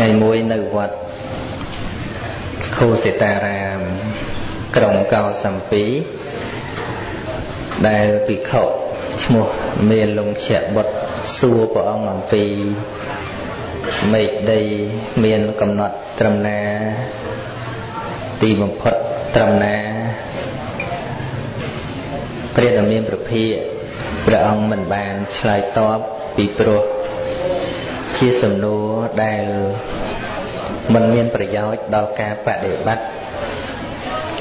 ថ្ងៃមួយនៅវត្តខូសេតារាម ក្រុងកោសំពីដែលភិក្ខុឈ្មោះមានលង្ជៈបុត្រសួរព្រះអង្គអំពីមេឃដីមានកំណត់ត្រឹមណា ទីបំផុតត្រឹមណាព្រះដ៏មានប្រភាព្រះអង្គមិនបានឆ្លើយតបពីព្រោះ ជាសំណួរដែលមិនមានប្រយោជន៍ដល់ការបដិបត្តិ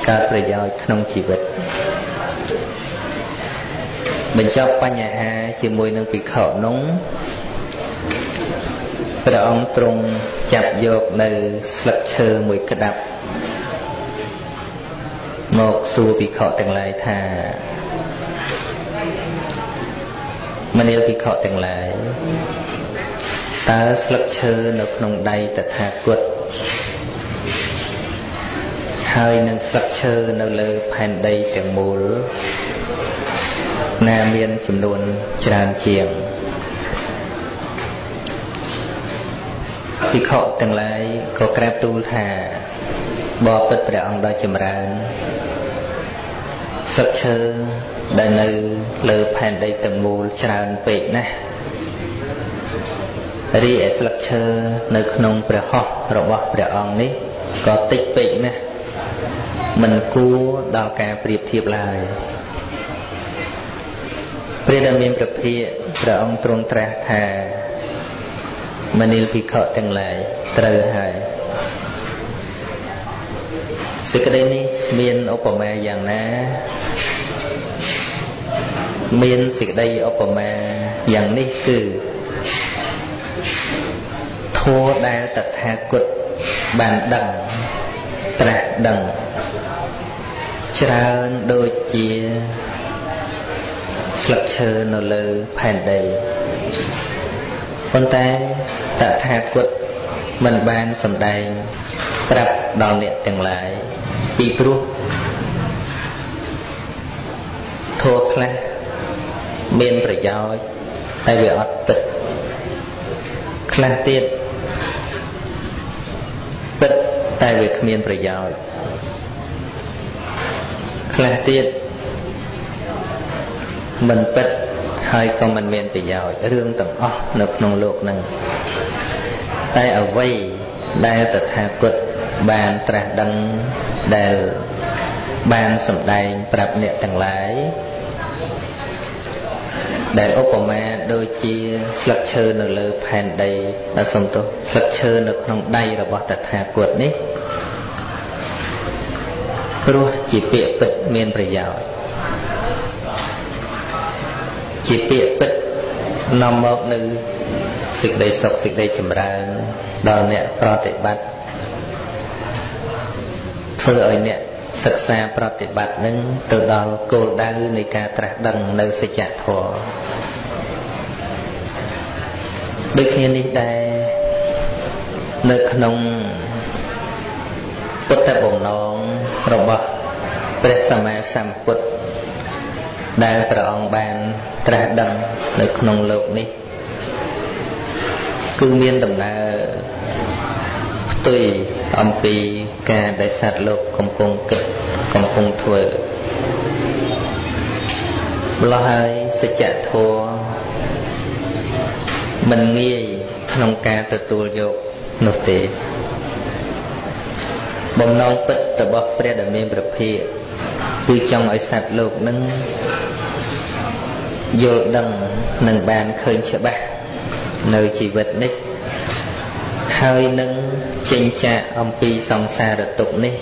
កើតប្រយោជន៍ក្នុងជីវិតបញ្ចប់បញ្ហាជាមួយនឹងភិក្ខុនោះព្រះអង្គទ្រង់ចាប់យកនៅស្លឹកឈើមួយក្តាប់មកសួរភិក្ខុទាំងឡាយថាមនាលភិក្ខុទាំងឡាយ តើស្លឹកឈើនៅក្នុងដៃតថាគតហើយនឹងស្លឹកឈើនៅលើផែនដីទាំងមូលណាមានចំនួនច្រើនជាងភិក្ខុទាំងឡាយក៏ក្រាបទូលថាបបិទ្ធព្រះអង្គដ៏ចម្រើនស្លឹកឈើដែលនៅលើផែនដីទាំងមូលច្រើនពេកណាស់ រីឯស្លឹកឈើនៅក្នុងព្រះហស្ថរបស់ព្រះអង្គនេះក៏តិចពេកណាស់មិនគួរដល់ការប្រៀបធៀបឡើយព្រះដែលមានព្រះភិព្រះអង្គទ្រង់ត្រាស់ថាមនាលភិក្ខុទាំងឡាយត្រូវហើយសេចក្តីនេះមានឧបមាយ៉ាងណា មានសេចក្តីឧបមាយ៉ាងនេះគឺ ធម៌ដែលតថាគតបានដឹងត្រាស់ដឹងច្រើនដូចជាស្លឹកឈើនៅលើផែនដីប៉ុន្តែតថាគតមិនបានសម្ដែងប្រាប់ដល់អ្នកទាំងឡាយពីព្រោះធัวខ្លះមានប្រយោជន៍តែវាអត់ពិតខ្លះទៀតពិ តតែវាគ្មានប្រយោជន៍ខ្លះទៀតមិនពិតហើយក៏មិនមានប្រយោជន៍រឿងទាំងអស់នៅក្នុងโลกហ្នឹងតែអ្វីដែលតថាគតបានត្រាស់ដឹងដែលបានសម្ដែងប្រាប់អ្នកទាំងឡាយ ដែលឧបមាដូចជាស្លឹកឈើនៅលើផែនដីសំទោសស្លឹកឈើនៅក្នុងដៃរបស់តថាគតនេះព្រោះជាពាក្យពិតមានប្រយោជន៍ជាពាក្យពិតនាំមកនៅសេចក្តីសុខសេចក្តីចម្រើនដល់អ្នកប្រតិបត្តិធ្វើឲ្យអ្នក សិក្សាប្រតិបត្តិនឹងទៅដល់គោលដៅនៃការត្រាស់ដឹងនៅសច្ចធម៌ដូចគ្នានេះដែរនៅក្នុងពុទ្ធបំណងរបស់ព្រះសម្មាសម្ពុទ្ធដែលព្រះអង្គបានត្រាស់ដឹងនៅក្នុងលោកនេះគឺមានដំណើរផ្ទុយអំពី ការដែលសត្វលោកកំពុងគិតកំពុងធ្វើម្ល៉េះហើយសច្ចធម៌មិនងាយក្នុងការទទួលយកនោះទេបំណងពិតរបស់ព្រះដែលមានព្រះភិក្ខគឺចង់ឲ្យសត្វលោកនឹងយល់ដឹងនិងបានឃើញច្បាស់នៅជីវិតនេះ ហើយនឹងចេញចាកអំពីសង្សារទុក្ខនេះ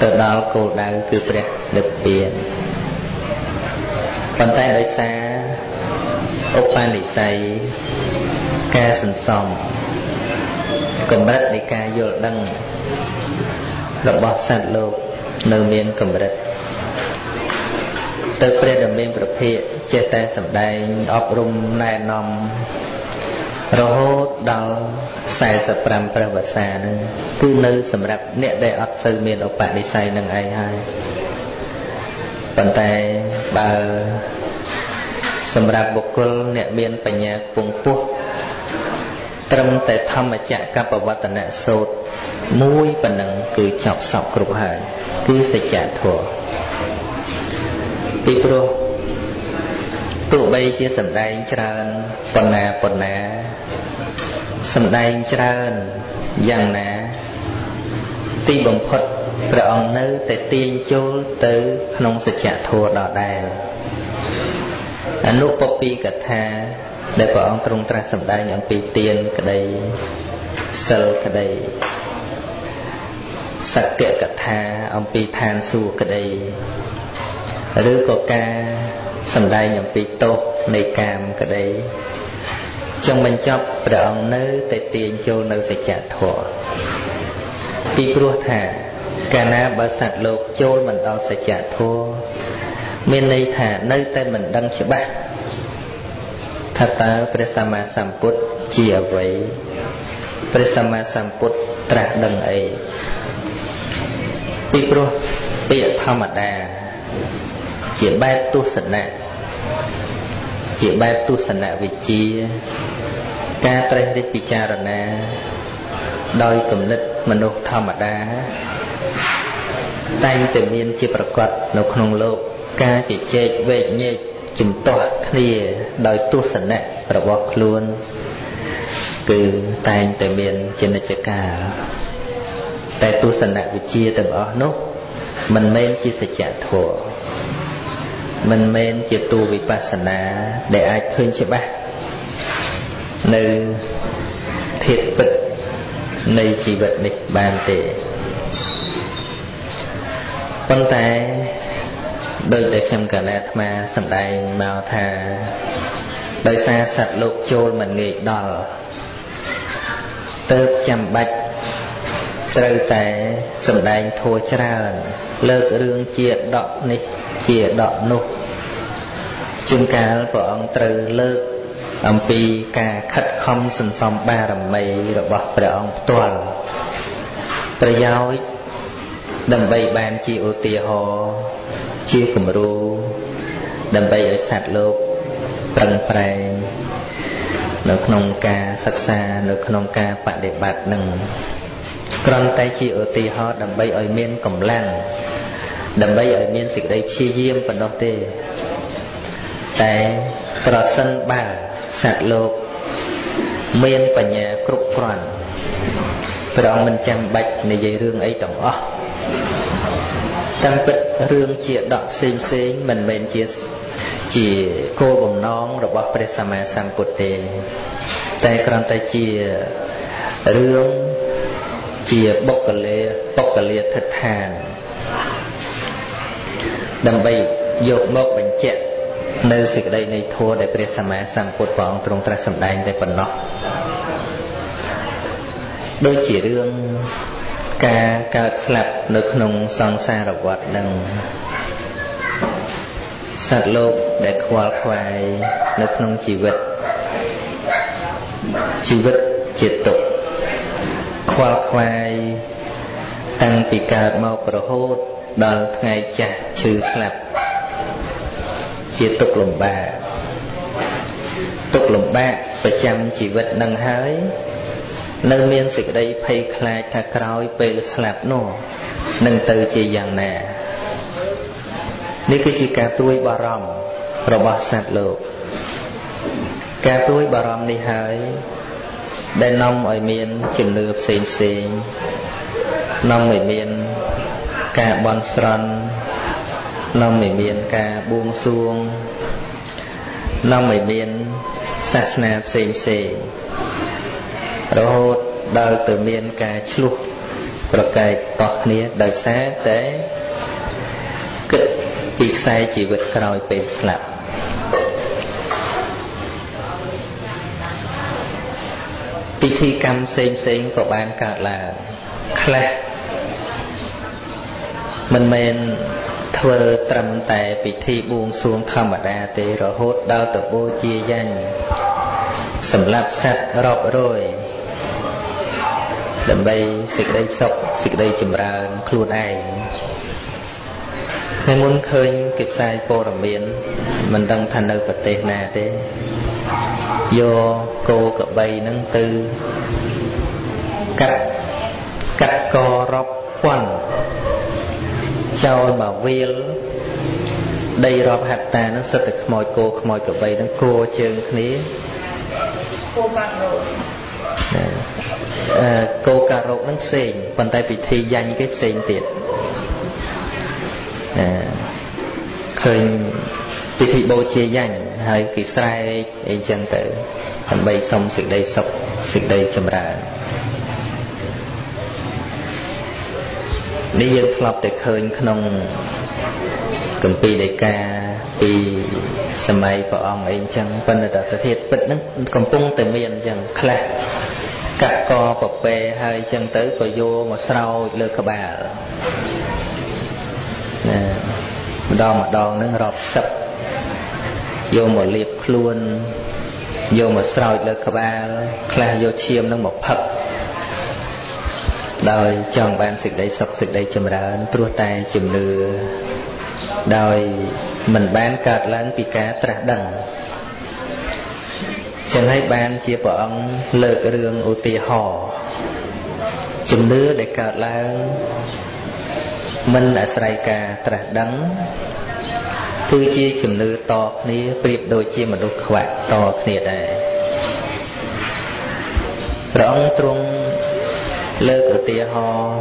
ទៅដល់គោលដៅគឺព្រះនិព្វានប៉ុន្តែដោយសារឧបនិស្ស័យការសន្សំកម្រិតនៃការយល់ដឹងរបស់សត្វលោកនៅមានកម្រិតទៅព្រះដ៏មានប្រភេទចេះតែសម្ដែងអប់រំណែនាំ រហូតដល់45ព្រះវស្សានឹងគឺនៅសម្រាប់អ្នកដែលអត់សូវមានឧបនិស្ស័យនឹងឯងហើយប៉ុន្តែបើសម្រាប់បុគ្គលអ្នកមានបញ្ញាពងពោះត្រឹមតែធម្មចក្រកបវត្តនៈសូត្រមួយប៉ុណ្ណឹងគឺចប់សពគ្រប់ហើយគឺសច្ចធម៌ពីព្រោះ ទោះបីជាសម្ដែងច្រើនប៉ុណ្ណាប៉ុណ្ណាសម្ដែងច្រើនយ៉ាងណា ទីបំផុតព្រះអង្គនៅតែទាញចូលទៅក្នុងសច្ចធម៌ដដែលអនុពពីកថាដែលព្រះអង្គទ្រង់ត្រាស់សម្ដែងអំពីទានក្តីសិលក្តីសក្កកថាអំពីឋានសួគ៌ក្តីឬក៏ការ សម្ដែងអំពីទោសនៃកាមក្តីចង់បញ្ចប់ព្រះអង្គនៅតែទាញចូលនៅសច្ចធម៌ពីព្រោះថាកាលណាបើសត្វលោកចូលមិនដល់សច្ចធម៌មានន័យថានៅតែមិនដឹងច្បាស់ថាតើព្រះសម្មាសម្ពុទ្ធជាអ្វីព្រះសម្មាសម្ពុទ្ធត្រាស់ដឹងអីពីព្រោះពាក្យធម្មតា ជាបែបទស្សនៈជាបែបទស្សនវិជ្ជា ការត្រេះរិះពិចារណា ដោយគំនិតមនុស្សធម្មតា តែងតែមានជាប្រកបនៅក្នុងលោក ការជជែកវែកញែកជំទាស់គ្នាដោយទស្សនៈរបស់ខ្លួន គឺតែងតែមានជានិច្ចកាលតែទស្សនវិជ្ជាទាំងអស់នោះមិនមែនជាសច្ចធម៌ មិនមែនជាទូវិបស្សនា ដែលអាចឃើញច្បាស់នៅធាតុពិតនៃជីវិតនេះបានទេប៉ុន្តែដោយតែខ្ញុំកណាអាត្មាសម្ដែងមកថាដោយសារសត្វលោកចូលមិនងាយដល់ទៅចាំបាច់ត្រូវតែសម្ដែងធัวច្រើនលើករឿងជាដកនេះ ជាដកនោះជួនកាលព្រះអង្គត្រូវលើកអំពីការខិតខំសន្សំបារមីរបស់ព្រះអង្គផ្ទាល់ប្រយោជន៍ដើម្បីបានជាឧទាហរណ៍ជាគំរូដើម្បីឲ្យសត្វលោកប្រឹងប្រែងនៅក្នុងការសិក្សានៅក្នុងការបដិបត្តិនឹងគ្រាន់តែជាឧទាហរណ៍ដើម្បីឲ្យមានកម្លាំង ដើម្បីឲ្យមានសេចក្តីព្យាយាមប៉ុណ្ណោះទេតែប្រសិនបើសត្វលោកមានបញ្ញាគ្រប់គ្រាន់ព្រះអង្គមិនចាំបាច់និយាយរឿងអីទាំងអស់តាមពិតរឿងជាដកផ្សេងផ្សេងមិនមែនជាជាគោលបំណងរបស់ព្រះសម្មាសម្ពុទ្ធទេតែគ្រាន់តែជារឿងជាបុគ្គលេបុគ្គលាធិដ្ឋាន ដើម្បីយកមកបញ្ជាក់នៅសេចក្តីនៃធម៌ដែលព្រះសម្មាសម្ពុទ្ធព្រះអង្គទ្រង់ត្រាស់សម្ដែងតែប៉ុណ្ណោះដូចជារឿងការកើតស្លាប់នៅក្នុងសង្សារវដ្តនឹងសត្វលោកដែលខ្វល់ខ្វាយនៅក្នុងជីវិតជីវិតជាទុក្ខខ្វល់ខ្វាយតាំងពីកើតមករហូត ដល់ថ្ងៃចាស់ឈឺស្លាប់ជាទុក្ខលំបាកទុក្ខលំបាកប្រចាំជីវិតនឹងហើយនៅមានសេចក្តីភ័យខ្លាចថាក្រោយពេលស្លាប់នោះនឹងទៅជាយ៉ាងណានេះគឺជាការព្រួយបារម្ភរបស់សត្វលោកការព្រួយបារម្ភនេះហើយដែលនាំឲ្យមានជំនឿផ្សេងផ្សេងនាំឲ្យមាន ការបន់ស្រន់នាំឲ្យមានការបួងសួងនាំឲ្យមានសាសនាផ្សេងផ្សេងរហូតដល់ទៅមានការឆ្លោះប្រកែកតោះគ្នាដោយសារតែគិតពីខ្សែជីវិតក្រោយពេលស្លាប់ពិធីកម្មផ្សេងផ្សេងក៏បានកើតឡើងខ្លះ មិនមែនធ្វើត្រឹមតែពិធីបួងសួងធម្មតាទេរហូតដល់ទៅបូជាយ៉ាងសម្រាប់សត្វរាប់រយដើម្បីសេចក្តីសុខសេចក្តីចម្រើនខ្លួនឯងថ្ងៃមុនឃើញគេផ្សាយព័ត៌មានមិនដឹងថានៅប្រទេសណាទេយកគោក្របីហ្នឹងទៅកាត់កាត់ករាប់ពាន់ ចោលមកវាលដីរាប់ហត្តាហ្នឹងសិតតែខ្មោចគោខ្មោចក្របីហ្នឹងគោជើងគ្នាគោការោអឺគោការោគហ្នឹងផ្សេងប៉ុន្តែពិធីយ៉ាញ់គេផ្សេងទៀតអឺឃើញពិធីបូជាយ៉ាញ់ហើយគេស្រែកអីចឹងទៅដើម្បីសុំសេចក្តីសុខសេចក្តីចម្រើន នេះយើងធ្លាប់តែឃើញក្នុងកម្ពីដីកាពីសម័យព្រះអង្គអីចឹងប៉ុន្តែទៅធាតពិតហ្នឹងកំពុងតែមានចឹងខ្លះកាក់កប្រពេហើយចឹងទៅក៏យកមកស្រោចលើក្បាលណាម្ដងម្ដងហ្នឹងរាប់សិបយកមកលាបខ្លួនយកមកស្រោចលើក្បាលខ្លះយកឈាមនឹងមកផឹក ដោយចង់បានសេចក្តីសុខសេចក្តីចម្រើនព្រោះតែជំនឿដោយមិនបានកើតឡើងពីការត្រាស់ដឹងចឹងហើយបានជាព្រះអង្គលើករឿងឧទាហរណ៍ជំនឿដែលកើតឡើងមិនអាស្រ័យការត្រាស់ដឹងគឺជាជំនឿតគ្នាប្រៀបដូចជាមនុស្សខ្វាក់តគ្នាដែរព្រះអង្គទ្រង់ លើកឧទាហរណ៍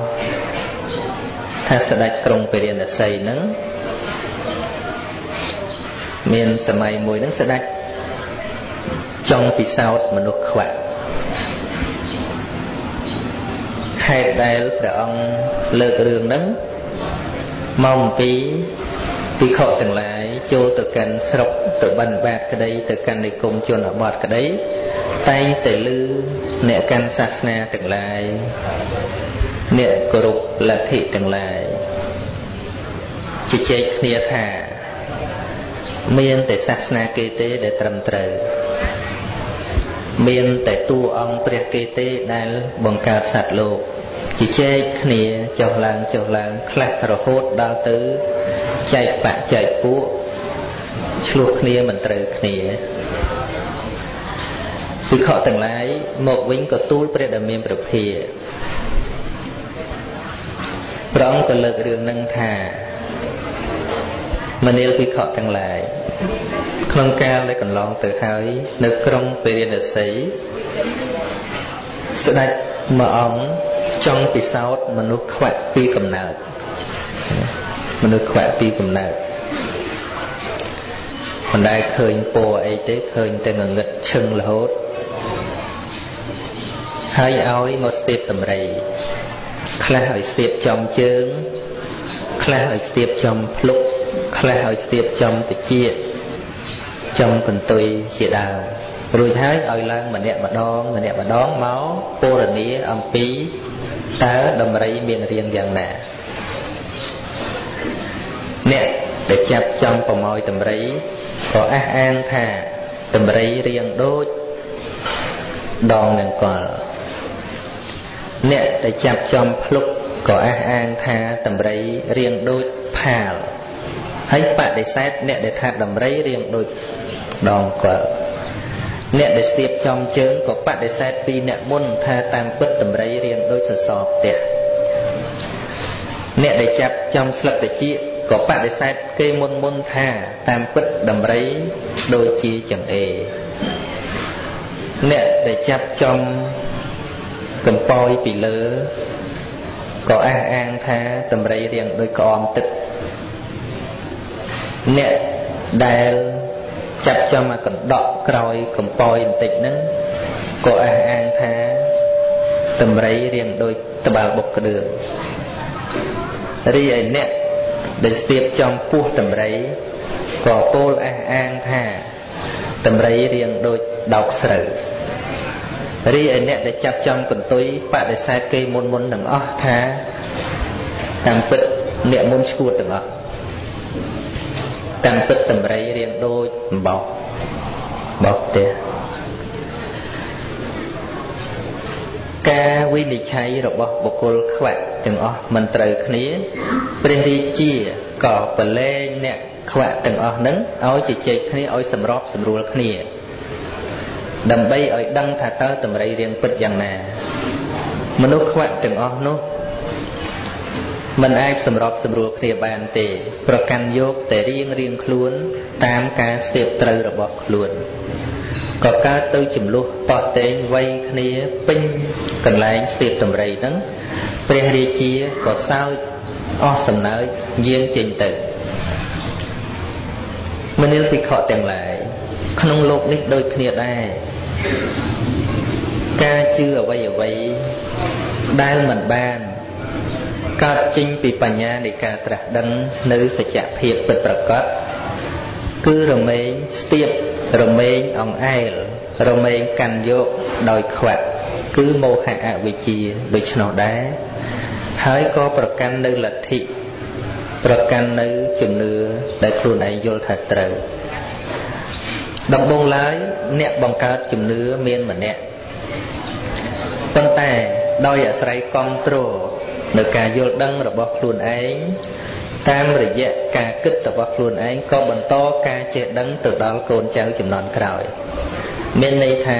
ថាស្ដេចក្រុងពេរិណសីនឹងមានសម័យមួយនឹងស្ដេចចង់ពិសោធន៍មនុស្សខ្វាក់ហេតុដែលព្រះអង្គលើករឿងហ្នឹងមកអំពីភិក្ខុទាំងឡាយចូលទៅកាន់ស្រុកទៅបិណ្ឌបាតក្តីទៅកាន់និគមជនបទក្តីតែងតែលឺ អ្នកកាន់សាសនាទាំងឡាយអ្នកគោរពលទ្ធិទាំងឡាយជជែកគ្នាថាមានតែសាសនាគេទេដែលត្រឹមត្រូវមានតែតួអង្គព្រះគេទេដែលបង្កើតសត្វលោកជជែកគ្នាចុះឡើងចុះឡើងខ្លះរហូតដល់ទៅចែកបច្ចែកពួកឆ្លោះគ្នាមិនត្រូវគ្នា វិខទាំងឡាយមកវិញក៏ទូលព្រះដ៏មានប្រភាព្រះអង្គក៏លើករឿងនឹងថាមនាលវិខទាំងឡាយក្នុងកាលដែលកន្លងទៅហើយនៅក្រុងពេរិណសីស្ដេចមួយអង្គចង់ពិសោធន៍មនុស្សខ្វាក់ពីកំណើតមនុស្សខ្វាក់ពីកំណើតមិនដែលឃើញពណ៌អីទេឃើញតែងងឹតឈឹងរហូត ហើយឲ្យមកស្ទាបតម្រៃខ្លះឲ្យស្ទាបចំជើង ខ្លះឲ្យស្ទាបចំភ្លុកខ្លះឲ្យស្ទាបចំតិចចំកន្ទុយជាដើមរួចហើយឲ្យឡើងម្នាក់ម្ដងម្នាក់ម្ដងមកពរនីអំពីតើដំរីមានរៀងយ៉ាងណាអ្នកដែលចាប់ចំប្រមោយតម្រៃក៏អះអាងថាតម្រៃរៀងដូចដងនឹងកល អ្នកដែលចាប់ចំភ្លុកក៏អះអាងថាតម្រៃរៀងដូចផាលហើយបដិសេធអ្នកដែលថាតម្រៃរៀងដូចដងកលអ្នកដែលស្ទាបចំជើងក៏បដិសេធពីអ្នកមុនថាតាមពិតតម្រៃរៀងដូចសសរផ្ទះអ្នកដែលចាប់ចំស្លឹកតាជាក៏បដិសេធគេមុនមុនថាតាមពិតដំរីដូចជាចង្អេរអ្នកដែលចាប់ចំ កំពយពីលើក៏អះអាងថាតម្រៃរៀងដូចក្អមទឹកអ្នកដែលចាប់ចំអាកណ្ដក់ក្រោយកំពយបន្តិចហ្នឹងក៏អះអាងថាតម្រៃរៀងដូចត្បាល់បុកក្តឿងរីឯអ្នកដែលស្ទាបចំពោះតម្រៃក៏ពោលអះអាងថាតម្រៃរៀងដូចដោកស្រូវ រីឯអ្នកដែលចាប់ចំកន្ទុយបដិសេធគេមុនមុនទាំងអស់ថាតាមពិតអ្នកមុនឈួតទាំងអស់តាមពិតតម្រៃរៀងដូចអំបោសបោកផ្ទះការវិនិច្ឆ័យរបស់បុគ្គលខ្វាក់ទាំងអស់មិនត្រូវគ្នាព្រះរាជាក៏ប្រឡែងអ្នកខ្វាក់ទាំងអស់ហ្នឹងឲ្យជជែកគ្នាឲ្យសម្របសម្រួលគ្នា ដើម្បីឲ្យដឹងថាតើតម្រៃរៀងពិតយ៉ាងណាមនុស្សខ្វាក់ទាំងអស់នោះមិនអាចសម្របសម្រួលគ្នាបានទេ ប្រកាន់យកតែរៀងរៀងខ្លួន តាមការស្ទាបត្រូវរបស់ខ្លួនក៏កើតទៅចំនួនតតតែងវៃគ្នាពេញកន្លែងស្ទាបតម្រៃហ្នឹងព្រះរាជាក៏សើចអស់សំណើចយាងចេញទៅមនាលភិក្ខុទាំងឡាយក្នុងលោកនេះដូចគ្នាដែរ ការជឿអ្វីអ្វីដែលមិនបានកើតចេញពីបញ្ញានៃការត្រាស់ដឹងនៅសច្ចភាពពិតប្រាកដគឺរមែងស្ទាបរមែងអង្អែលរមែងកាន់យកដោយខ្វាក់គឺមោហៈអវិជ្ជាដូច្នោះដែរហើយក៏ប្រកាន់នៅលទ្ធិប្រកាន់នៅជំនឿដែលខ្លួនឯងយល់ថាត្រូវ ដំបូងឡើយអ្នកបង្កើតជំនឿមានម្នាក់ប៉ុន្តែដោយអាស្រ័យគ្រប់គ្រងនៅការយល់ដឹងរបស់ខ្លួនឯងតាមរយៈការគិតរបស់ខ្លួនឯងក៏បន្តការចេះដឹងទៅដល់កូនចៅចំនួនក្រោយ មានន័យថា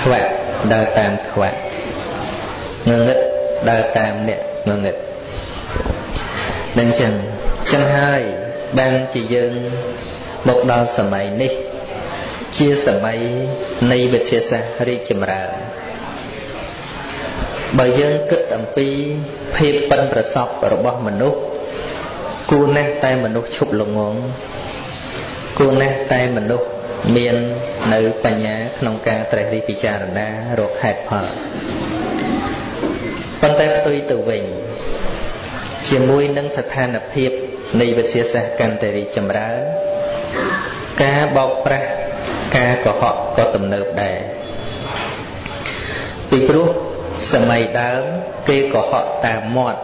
ខ្វាក់ដើរតាមខ្វាក់ងងឹតដើរតាមអ្នកងងឹតនឹងចឹងចឹងហើយបានជាយើង មកដល់សម័យនេះ ជាសម័យនៃវិទ្យាសាស្ត្ររីកចម្រើនបើយើងគិតអំពីភាពប៉ិនប្រសពរបស់មនុស្សគួរណាស់តែមនុស្សឈប់ល្ងងគួរណាស់តែមនុស្សមាននៅបញ្ញាក្នុងការត្រេះរិះពិចារណារកហេតុផលប៉ុន្តែផ្ទុយទៅវិញ ជាមួយនឹងស្ថានភាពនៃវិទ្យាសាស្ត្រកាន់តែរីកចម្រើន ការបោកប្រាស់ការកុហកក៏ទំនើបដែរពីព្រោះសម័យដើមគេកុហកតាមមាត់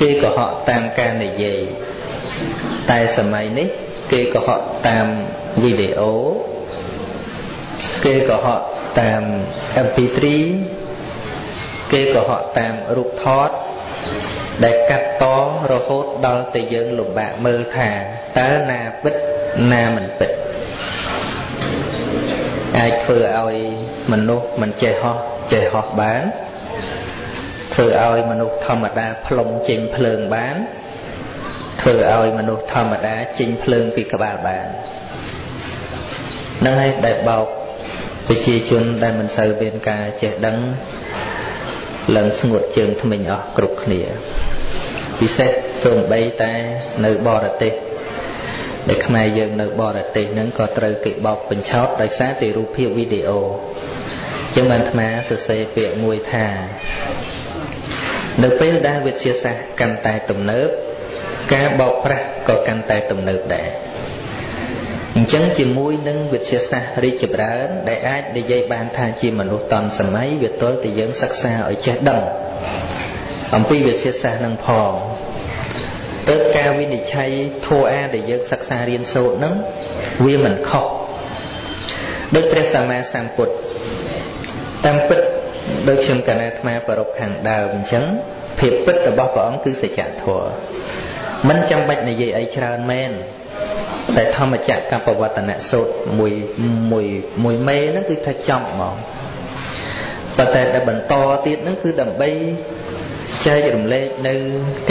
គេកុហកតាមការនិយាយតែសម័យនេះគេកុហកតាមវីដេអូគេកុហកតាម MP3 គេកុហកតាមរូបថត ដែលកាត់តរហូតដល់តែយើងលំបាកមើលថាតើណាពិតណាមិនពិតអាចធ្វើឲ្យមនុស្សមិនចេះហោះចេះហោះបានធ្វើឲ្យមនុស្សធម្មតាផ្លុំចេញភ្លើងបានធ្វើឲ្យមនុស្សធម្មតាចេញភ្លើងពីក្បាលបាននឹងហើយដែលបោកប្រជាជនដែលមិនសូវមានការចេះដឹង ឡើងស្ងួតជើងថ្មិញអស់គ្រប់គ្នាពិសេសសូម្បីតែនៅបរទេសដែលខ្មែរយើងនៅបរទេសហ្នឹងក៏ត្រូវគេបោកបញ្ឆោតដោយសារតែរូបភាពវីដេអូចឹងបានអាត្មាសរសេរពាក្យមួយថានៅពេលដែលវិទ្យាសាស្ត្រកាន់តែទំនើបការបោកប្រាស់ក៏កាន់តែទំនើបដែរ អញ្ចឹងជាមួយនឹងវិទ្យាសាស្ត្ររីកចម្រើន ដែលអាចនិយាយបានថាជាមនុស្សតនសម័យវាទល់តែយើងសិក្សាឲ្យចេះដឹងអំពីវិទ្យាសាស្ត្រនឹងផងទៅការវិនិច្ឆ័យធัวអាដែលយើងសិក្សារៀនសូត្រនឹងវាមិនខុសដោយព្រះសម្មាសម្ពុទ្ធតាមពិតដូចខ្ញុំកណាអាត្មាប្រពខាងដើមអញ្ចឹងភាពពិតរបស់ព្រះអង្គគឺសច្ចធម៌មិនចាំបាច់និយាយអីច្រើនមែន តែធម្មចក្រកបវត្តនៈសូត្រមួយមួយមួយមេហ្នឹងគឺថាចំហ្មងប៉ុន្តែដែលបន្តទៀតហ្នឹងគឺដើម្បីចែករំលែកនៅ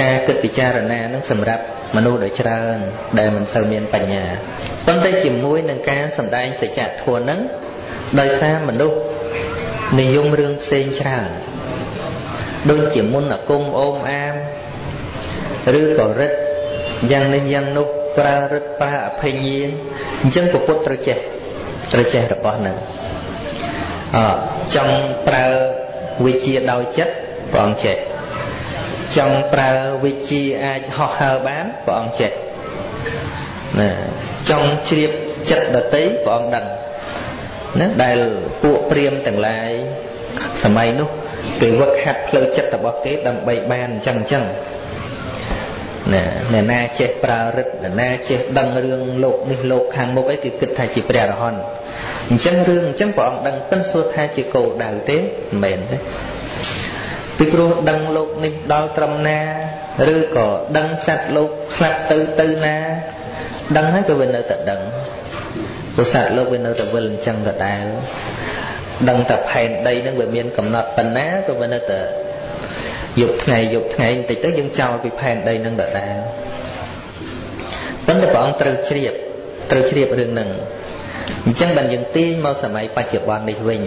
ការគិតពិចារណានឹងសម្រាប់មនុស្សដ៏ច្រើន ដែលមិនសូវមានបញ្ញាប៉ុន្តែជាមួយនឹងការសម្ដែងសច្ចធម៌ហ្នឹងដោយសារមនុស្សនិយមរឿងផ្សេងច្រើនដូចជាមុនអាគមអូមអាមឬក៏រិទ្ធយ៉ាងនេះយ៉ាងនោះ ប្រើរិទ្ធប្រើអភញ្ញាអញ្ចឹងពុទ្ធត្រូវចេះត្រូវចេះរបស់ហ្នឹងអចង់ប្រើវិជាដោយចិត្តព្រះអង្គចេះចង់ប្រើវិជាអាចហោះហើរបានព្រះអង្គចេះណាចង់ជ្រាបចិត្តដតីព្រះអង្គដឹងណាដែលពួកព្រាមទាំងឡាយសម័យនោះគេវឹកហាត់ផ្លូវចិត្តរបស់គេដើម្បីបានអញ្ចឹងអញ្ចឹង ណាអ្នកណាចេះប្រើរិទ្ធអ្នកណាចេះដឹងរឿងលោកនេះលោកខាងមុខអីគឺគិតថាជាព្រះអរហន្តអញ្ចឹងរឿងអញ្ចឹងព្រះអង្គដឹងពិនសួរថាជាគោលដៅទេមិនមែនទេពីព្រោះដឹងលោកនេះដល់ត្រឹមណាឬក៏ដឹងសត្វលោកស្លាប់ទៅទៅណាដឹងហើយក៏វានៅតែដឹងពុទ្ធសាសលោកវានៅតែវិលអញ្ចឹងដដែលដឹងតែផែនដីហ្នឹងវាមានកំណត់ប៉ុណ្ណាក៏វានៅតែ យប់ថ្ងៃយប់ថ្ងៃបន្តិចទៅយើងចោលពីផែនដីហ្នឹងដដែលប៉ុន្តែព្រះអង្គត្រូវជ្រាបត្រូវជ្រាបរឿងហ្នឹងអញ្ចឹងបានយើងទាញមកសម័យបច្ចុប្បន្ននេះវិញ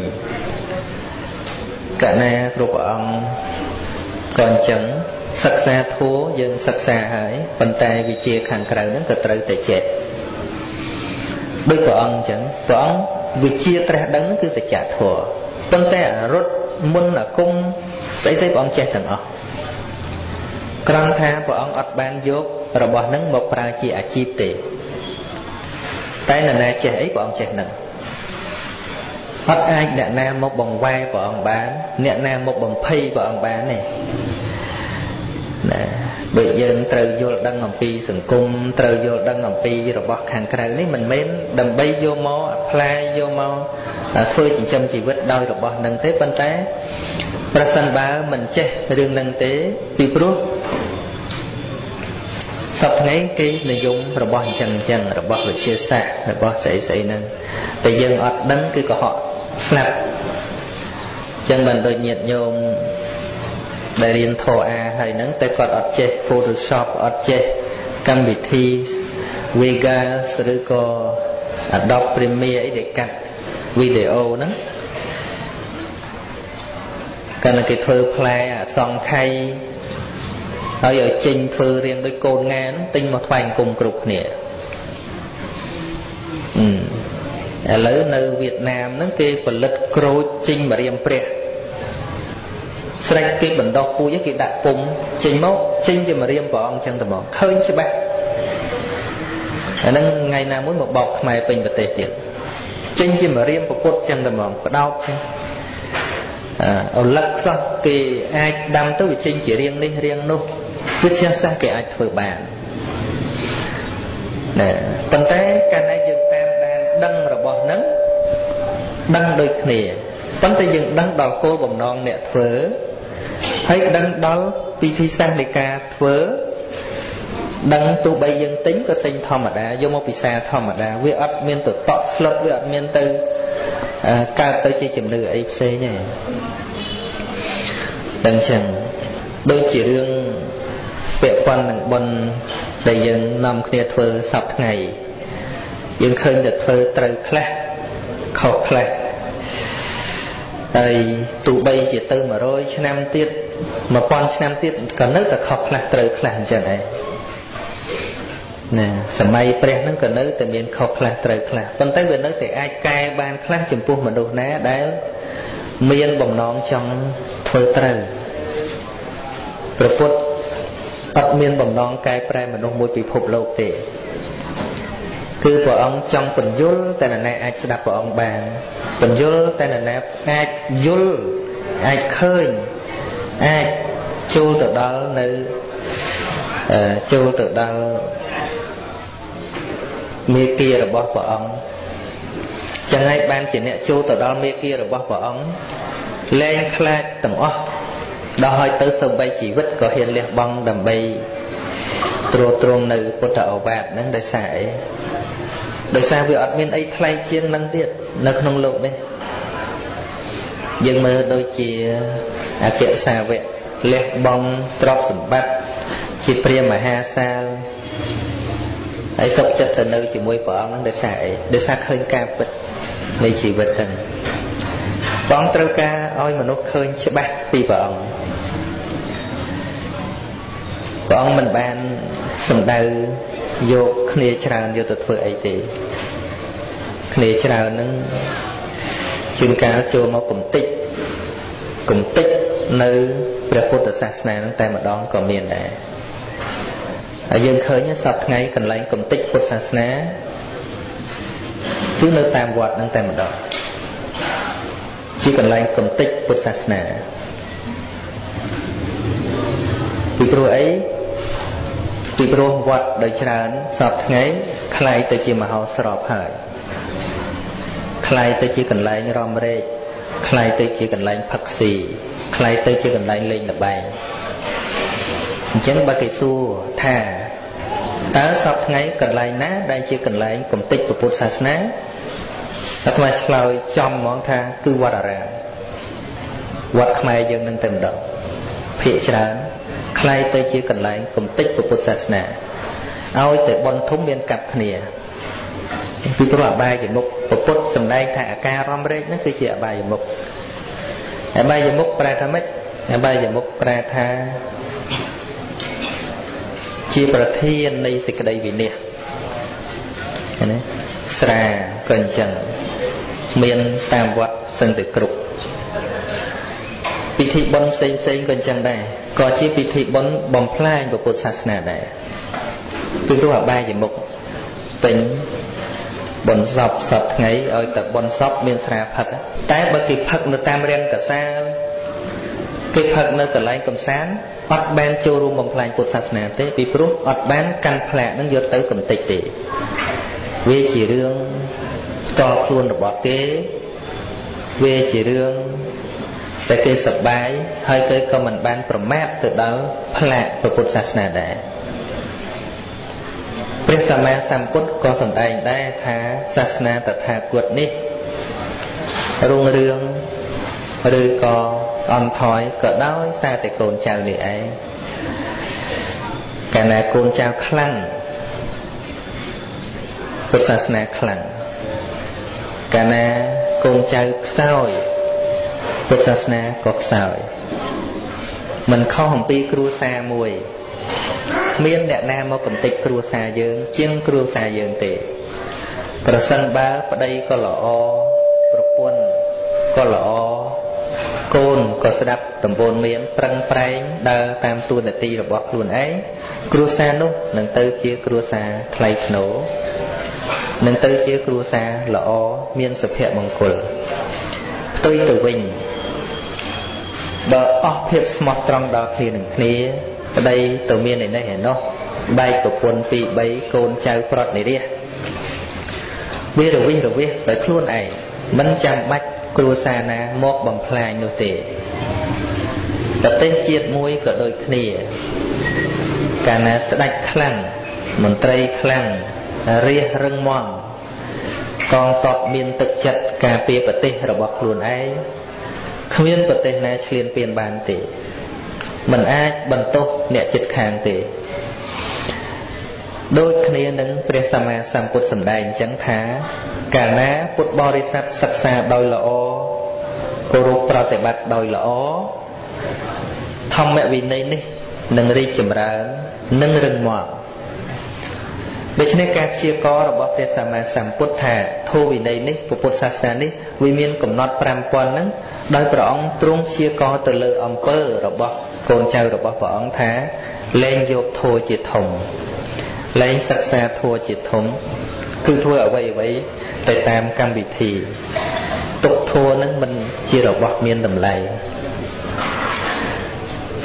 កណាគ្រប់ព្រះអង្គក៏អញ្ចឹងសិក្សាធัวយើងសិក្សាហើយប៉ុន្តែវិជាខាងក្រៅហ្នឹងក៏ត្រូវតែចេះដូចព្រះអង្គអញ្ចឹងព្រះអង្គវិជាត្រាស់ដឹងគឺសច្ចធម៌ប៉ុន្តែអរុតមុនអាគម ស្អីស្អីព្រះអង្គចេះទាំងអស់ក្រំថាព្រះអង្គអត់បានយករបស់នឹងមកប្រើជាអាជីពទេតែនរណាចេះអីព្រះអង្គចេះនឹងអត់អាចអ្នកណាមកបង្វែរព្រះអង្គបាន អ្នកណាមកបំភ័យព្រះអង្គបានទេណាបើយើងត្រូវយល់ដឹងអំពីសង្គមត្រូវយល់ដឹងអំពីរបស់ខាងក្រៅនេះមិនមែនដើម្បីយកមកផ្លែយកមកធ្វើចិញ្ចឹមជីវិតដោយរបស់នឹងទេប៉ុន្តែ ប្រសិនបើមិនចេះរឿងនឹងទេពីព្រោះសពថ្ងៃគេនិយមរបស់អញ្ចឹងអញ្ចឹងរបស់វិទ្យាសាស្ត្ររបស់ស្អីស្អីហ្នឹងតែយើងអត់ដឹងគឺកុហកស្លាប់អញ្ចឹងបានដូចញាតញោមដែលរៀនធរអាហើយហ្នឹងតែគាត់អត់ចេះ Photoshop អត់ចេះកម្មវិធី Vegas ឬក៏ Adobe Premiere អីដែលកាត់វីដេអូហ្នឹង កាលណាគេធ្វើផ្លែអសង្ខ័យហើយឲ្យចេញធ្វើរៀងដូចកូនងាហ្នឹងទិញមកថ្វាយអង្គមគ្រប់គ្នាអឺឥឡូវនៅវៀតណាមហ្នឹងគេផលិតក្រូចចេញមករៀមព្រះស្រេចគេបណ្ដោះពូជគេដាក់ពុំចេញមកចេញជាមរៀមព្រះអង្គចឹងទៅមកឃើញច្បាស់អាហ្នឹងថ្ងៃណាមួយមកបោកខ្មែរពេញប្រទេសទៀតចេញជាមរៀមពុទ្ធចឹងទៅមកបដោតចឹង អឺអលឹកសោះគេអាចដាំទៅវាចេញជារៀងនេះរៀងនោះវិទ្យាសាស្ត្រគេអាចធ្វើបានណាប៉ុន្តែកាលណាយើងតាមដានដឹងរបស់ហ្នឹងដឹងដូចគ្នាប៉ុន្តែយើងដឹងដល់គោលបំណងអ្នកធ្វើហើយដឹងដល់ពិធីសាស្ត្រនៃការធ្វើដឹងទោះបីយើងទិញក៏ទិញធម្មតាយកមកពិសាធម្មតាវាអត់មានទៅតក់ស្លុតវាអត់មានទៅ កើតទៅជាជំនឿអីផ្សេងទេដឹងចឹងដូចជារឿងពាក់ព័ន្ធនឹងបុណ្យដែលយើងនាំគ្នាធ្វើសពថ្ងៃយើងឃើញតែធ្វើត្រូវខ្លះខុសខ្លះហើយទោះបីជាទៅ100ឆ្នាំទៀត1000ឆ្នាំទៀតក៏នៅតែខុសខ្លះត្រូវខ្លះអញ្ចឹងឯង ណាសម័យព្រះហ្នឹងក៏នៅតែមានខុសខ្លះត្រូវខ្លះប៉ុន្តែវានៅតែអាចកែបានខ្លះចំពោះមនុស្សណាដែលមានបំណងចង់ធ្វើត្រូវព្រះពុទ្ធអត់មានបំណងកែប្រែមនុស្សមួយពិភពលោកទេគឺព្រះអង្គចង់បញ្យលតែនរណាអាចស្ដាប់ព្រះអង្គបានបញ្យលតែនរណាអាចយល់អាចឃើញអាចចូលទៅដល់នៅចូលទៅដល់ មេគារបស់ព្រះអង្គចឹងហើយបានជាអ្នកចូលទៅដល់មេគារបស់ព្រះអង្គលែងខ្លាចទាំងអស់ដល់ហើយទៅសូម្បីជីវិតក៏ហ៊ានលះបង់ដើម្បីទ្រទ្រង់នៅពុទ្ធឱវាទហ្នឹងដោយសារអីដោយសារវាអត់មានអីថ្លៃជាងនឹងទៀតនៅក្នុងលោកនេះយើងមើលដូចជាអគ្គសាវកលះបង់ទ្រព្យសម្បត្តិជាព្រះមហាសាល ហើយសុខចិត្តទៅនៅជាមួយព្រះអង្គហ្នឹងដោយសារអីដោយសារឃើញការពិតនៃជីវិតហ្នឹងព្រះអង្គត្រូវការឲ្យមនុស្សឃើញច្បាស់ពីព្រះអង្គព្រះអង្គមិនបានសំដៅយកគ្នាច្រើនយកទៅធ្វើអីទេគ្នាច្រើនហ្នឹងជួនកាលចូលមកកំតិចកំតិចនៅព្រះពុទ្ធសាសនាហ្នឹងតែម្ដងក៏មានដែរ ហើយយើងឃើញសពថ្ងៃកន្លែងកំតិចពុទ្ធសាសនាគឺនៅតាមវត្តហ្នឹងតែម្ដងជាកន្លែងកំតិចពុទ្ធសាសនាពីព្រោះអីពីព្រោះវត្តដោយច្រើនសពថ្ងៃคล้ายទៅជាមហោស្រពហើយคล้ายទៅជាកន្លែងរំរែកคล้ายទៅជាកន្លែងផឹកស៊ីคล้ายទៅជាកន្លែងលេងល្បែង អញ្ចឹងបើគេសួរថាតើសពថ្ងៃកន្លែងណា ដែលជាកន្លែងកំទេចពុទ្ធសាសនាអាត្មាឆ្លើយចំហ្មងថាគឺវត្តអារាមវត្តខ្មែរយើងនឹងតែម្ដងភាកច្រើនខ្ល้ายទៅជាកន្លែងកំទេចពុទ្ធសាសនាឲ្យទៅបនធំមានកាប់គ្នាពីព្រោះអបាយមុខពុទ្ធសំដែងថាអាការរំរែកហ្នឹងគឺជាអបាយមុខអបាយមុខប្រែថាម៉េចអបាយមុខប្រែថា ជាប្រធាននៃសេចក្តីវិនិច្ឆ័យណាស្រាក៏អញ្ចឹងមានតាមវត្តសឹងតែគ្រប់ពិធីបុណ្យផ្សេងផ្សេងក៏អញ្ចឹងដែរក៏ជាពិធីបុណ្យបំផ្លាញពុទ្ធសាសនាដែរពីព្រោះអបាយមុខពេញបុណ្យសពសពថ្ងៃឲ្យតែបុណ្យសពមានស្រាផឹកតែបើគេផឹកនៅតាមរានកសាលគេផឹកនៅកន្លែងកំសាន្ត អត់បានចូលរួមបំផ្លាញពុទ្ធសាសនាទេពីព្រោះអត់បានកាន់ផ្លែនឹងយកទៅកំតិចទេវាជារឿងផ្ទាល់ខ្លួនរបស់គេវាជារឿងតែគេសប្បាយហើយគេក៏មិនបានប្រមាថទៅដល់ផ្លាកពុទ្ធសាសនាដែរព្រះសម្មាសម្ពុទ្ធក៏សម្ដែងដែរថាសាសនាតថាគតនេះរុងរឿងឬក៏ អន់ថយក៏ដោយសារតែកូនចៅនេះឯងកាលណាកូនចៅខ្លាំងពុទ្ធសាសនាខ្លាំងកាលណាកូនចៅខ្សោយពុទ្ធសាសនាក៏ខ្សោយមិនខុសអំពីគ្រួសារមួយគ្មានអ្នកណាមកកំទេចគ្រួសារយើង ជាងគ្រួសារយើងទេប្រសិនបើប្តីក៏ល្អប្រពន្ធក៏ល្អ កូនក៏ស្ដាប់ដំបូន្មានប្រឹងប្រែងដើរតាមទួនាទីរបស់ខ្លួនឯងគ្រួសារនោះនឹងទៅជាគ្រួសារថ្លៃថ្នូរនឹងទៅជាគ្រួសារល្អមានសុភមង្គលផ្ទុយទៅវិញបើអស់ភាពស្មោះត្រង់ដល់គ្នានឹងគ្នាប្តីទៅមានឯនេះឯនោះបែកប្រពន្ធពីរ3កូនចៅប្រត់និរិះវារវិសរវិសដោយខ្លួនឯងមិនចាំបាច់ គ្រួសារណាមកបំផ្លាញនោះទេប្រទេសជាតិមួយក៏ដូចគ្នាកាលណាស្ដេចខ្លាំងមន្ត្រីខ្លាំងរាជរឹងមាំកងទ័ពមានទឹកចិត្តការពារប្រទេសរបស់ខ្លួនឯងគ្មានប្រទេសណាឈ្លានពានបានទេមិនអាចបន្ទោសអ្នកចិត្តខាងទេដូចគ្នានឹងព្រះសម្មាសម្ពុទ្ធសម្ដែងអញ្ចឹងថា កាលណាពុទ្ធបរិស័ទសិក្សាដោយល្អគោរពប្រតិបត្តិដោយល្អធម្មវិន័យនេះនឹងរីកចម្រើននិងរឹងមាំដូច្នេះការព្យាកររបស់ព្រះសម្មាសម្ពុទ្ធថាធម៌វិន័យនេះពុទ្ធសាសនានេះវាមានកំណត់5000ហ្នឹងដោយព្រះអង្គទ្រង់ព្យាករទៅលើអំពើរបស់កូនចៅរបស់ព្រះអង្គថាលែងយកធម៌ជាធំលែងសិក្សាធម៌ជាធំ គឺធ្វើអ្វីអ្វីទៅតាមកម្មវិធីទុកធម៌នឹងមិនជារបស់មានតម្លៃ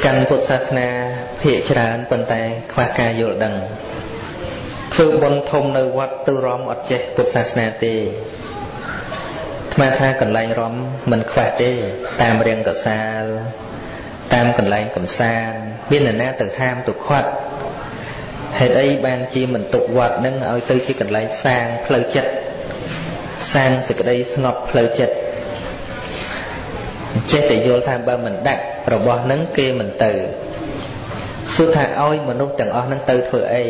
កាន់ពុទ្ធសាសនាភាកច្រើនប៉ុន្តែខ្វះការយល់ដឹងធ្វើបុណ្យធំនៅវត្តទៅរំអត់ចេះពុទ្ធសាសនាទេថ្មថាកន្លែងរំមិនខ្វះទេ តាមរៀងកសាលតាមកន្លែងកំសាន្តមាននរណាទៅហាមទៅខាត់ ហេតុអីបានជាមិនទុកវត្តនឹងឲ្យទៅជាកន្លែងសាងផ្លូវចិត្តសាងសេចក្តីស្ងប់ផ្លូវចិត្តចេះតែយល់ថាបើមិនដាក់របស់នឹងគេមិនទៅសួរថាឲ្យមនុស្សទាំងអស់នឹងទៅធ្វើអី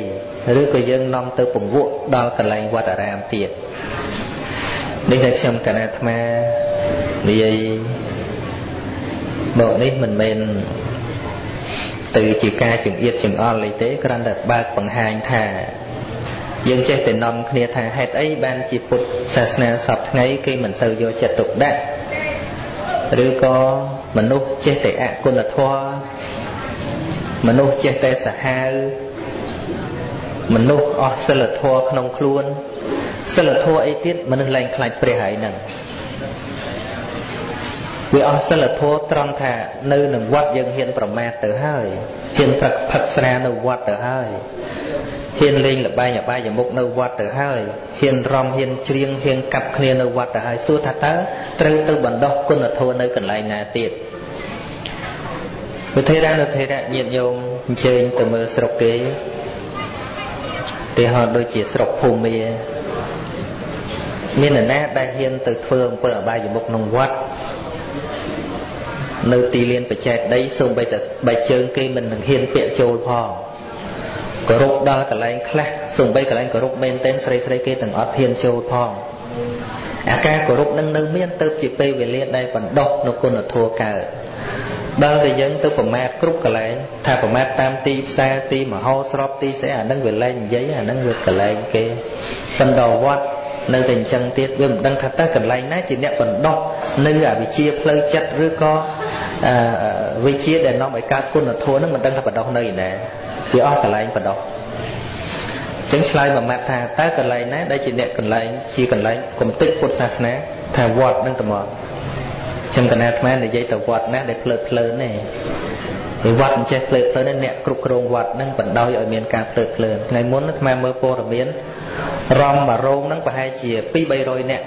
ឬក៏យើងនាំទៅពង្វក់ដល់កន្លែងវត្តអារាមទៀតនេះតែខ្ញុំកណាអាត្មានិយាយមកនេះមិនមែន ទៅជាការចង្អៀតចង្អល់អីទេគ្រាន់តែបើកបង្ហាញថាយើងចេះតែនាំគ្នាថាហេតុអីបានជាពុទ្ធសាសនាសពថ្ងៃគេមិនសូវយកចិត្តទុកដាក់ឬក៏មនុស្សចេះតែអគុណធម៌មនុស្សចេះតែសាហាវមនុស្សអស់សិលធម៌ក្នុងខ្លួនសិលធម៌អីទៀតមនុស្សលែងខ្លាចព្រះហើយហ្នឹង វាអស់សិលធម៌ត្រង់ថានៅនឹងវត្តយើងហ៊ានប្រមាថទៅហើយហ៊ានព្រឹកផឹកស្រានៅវត្តទៅហើយហ៊ានលេងលបែងអបាយមុខនៅវត្តទៅហើយហ៊ានរំហ៊ានច្រៀងហ៊ានកាប់គ្នានៅវត្តទៅហើយសួរថាតើត្រូវទៅបណ្ដោះគុណធម៌នៅកន្លែងណាទៀតវិធីរានុធេរៈញាតិញោមអញ្ជើញទៅមើលស្រុកគេទីហោដូចជាស្រុកភូមាមាននរណាដែលហ៊ានទៅធ្វើអំពើអបាយមុខក្នុងវត្ត នៅទីលានបច្ចេកដីសូម្បីតែបែកជើងគេមិននឹងហ៊ានពាក់ចូលផងគោរពដល់កន្លែងខ្លះសូម្បីកន្លែងគោរពមែនទែនស្រីស្រីគេទាំងអត់ហ៊ានចូលផងអាការគោរពនឹងនៅមានទៅជាពេលវេលាដែលបណ្ដោះនៅគុណធម៌កើតដល់តែយើងទៅប្រមាថគ្រប់កន្លែងថាប្រមាថតាមទីផ្សារទីមហោស្រពទីស្អីអានឹងវាលែងនិយាយអានឹងវាកន្លែងគេបណ្ដោវត្ត នៅតែអញ្ចឹងទៀតវាមិនដឹងថាតើកន្លែងណាជាអ្នកបណ្ដោះនៅអវិជ្ជាផ្លូវចិត្តឬក៏វិជ្ជាដែលនាំឲ្យកើតគុណធម៌នឹងមិនដឹងថាបណ្ដោះនៅឯណាវាអស់កន្លែងបណ្ដោះចឹងឆ្លើយមួយម៉ាត់ថាតើកន្លែងណាដែលជាអ្នកកន្លែងជាកន្លែងគំតិចពុទ្ធសាសនាថាវត្តនឹងត្មងចឹងកណាអាត្មានិយាយទៅវត្តណាដែលភ្លើតភ្លើនទេពីវត្តមិនចេះភ្លើតភ្លើនទេអ្នកគ្រប់គ្រងវត្តនឹងបណ្ដោយឲ្យមានការភ្លើតភ្លើនថ្ងៃមុនអាត្មាមើលព័ត៌មាន រំបារោងនឹងប្រហែលជា2 300នាក់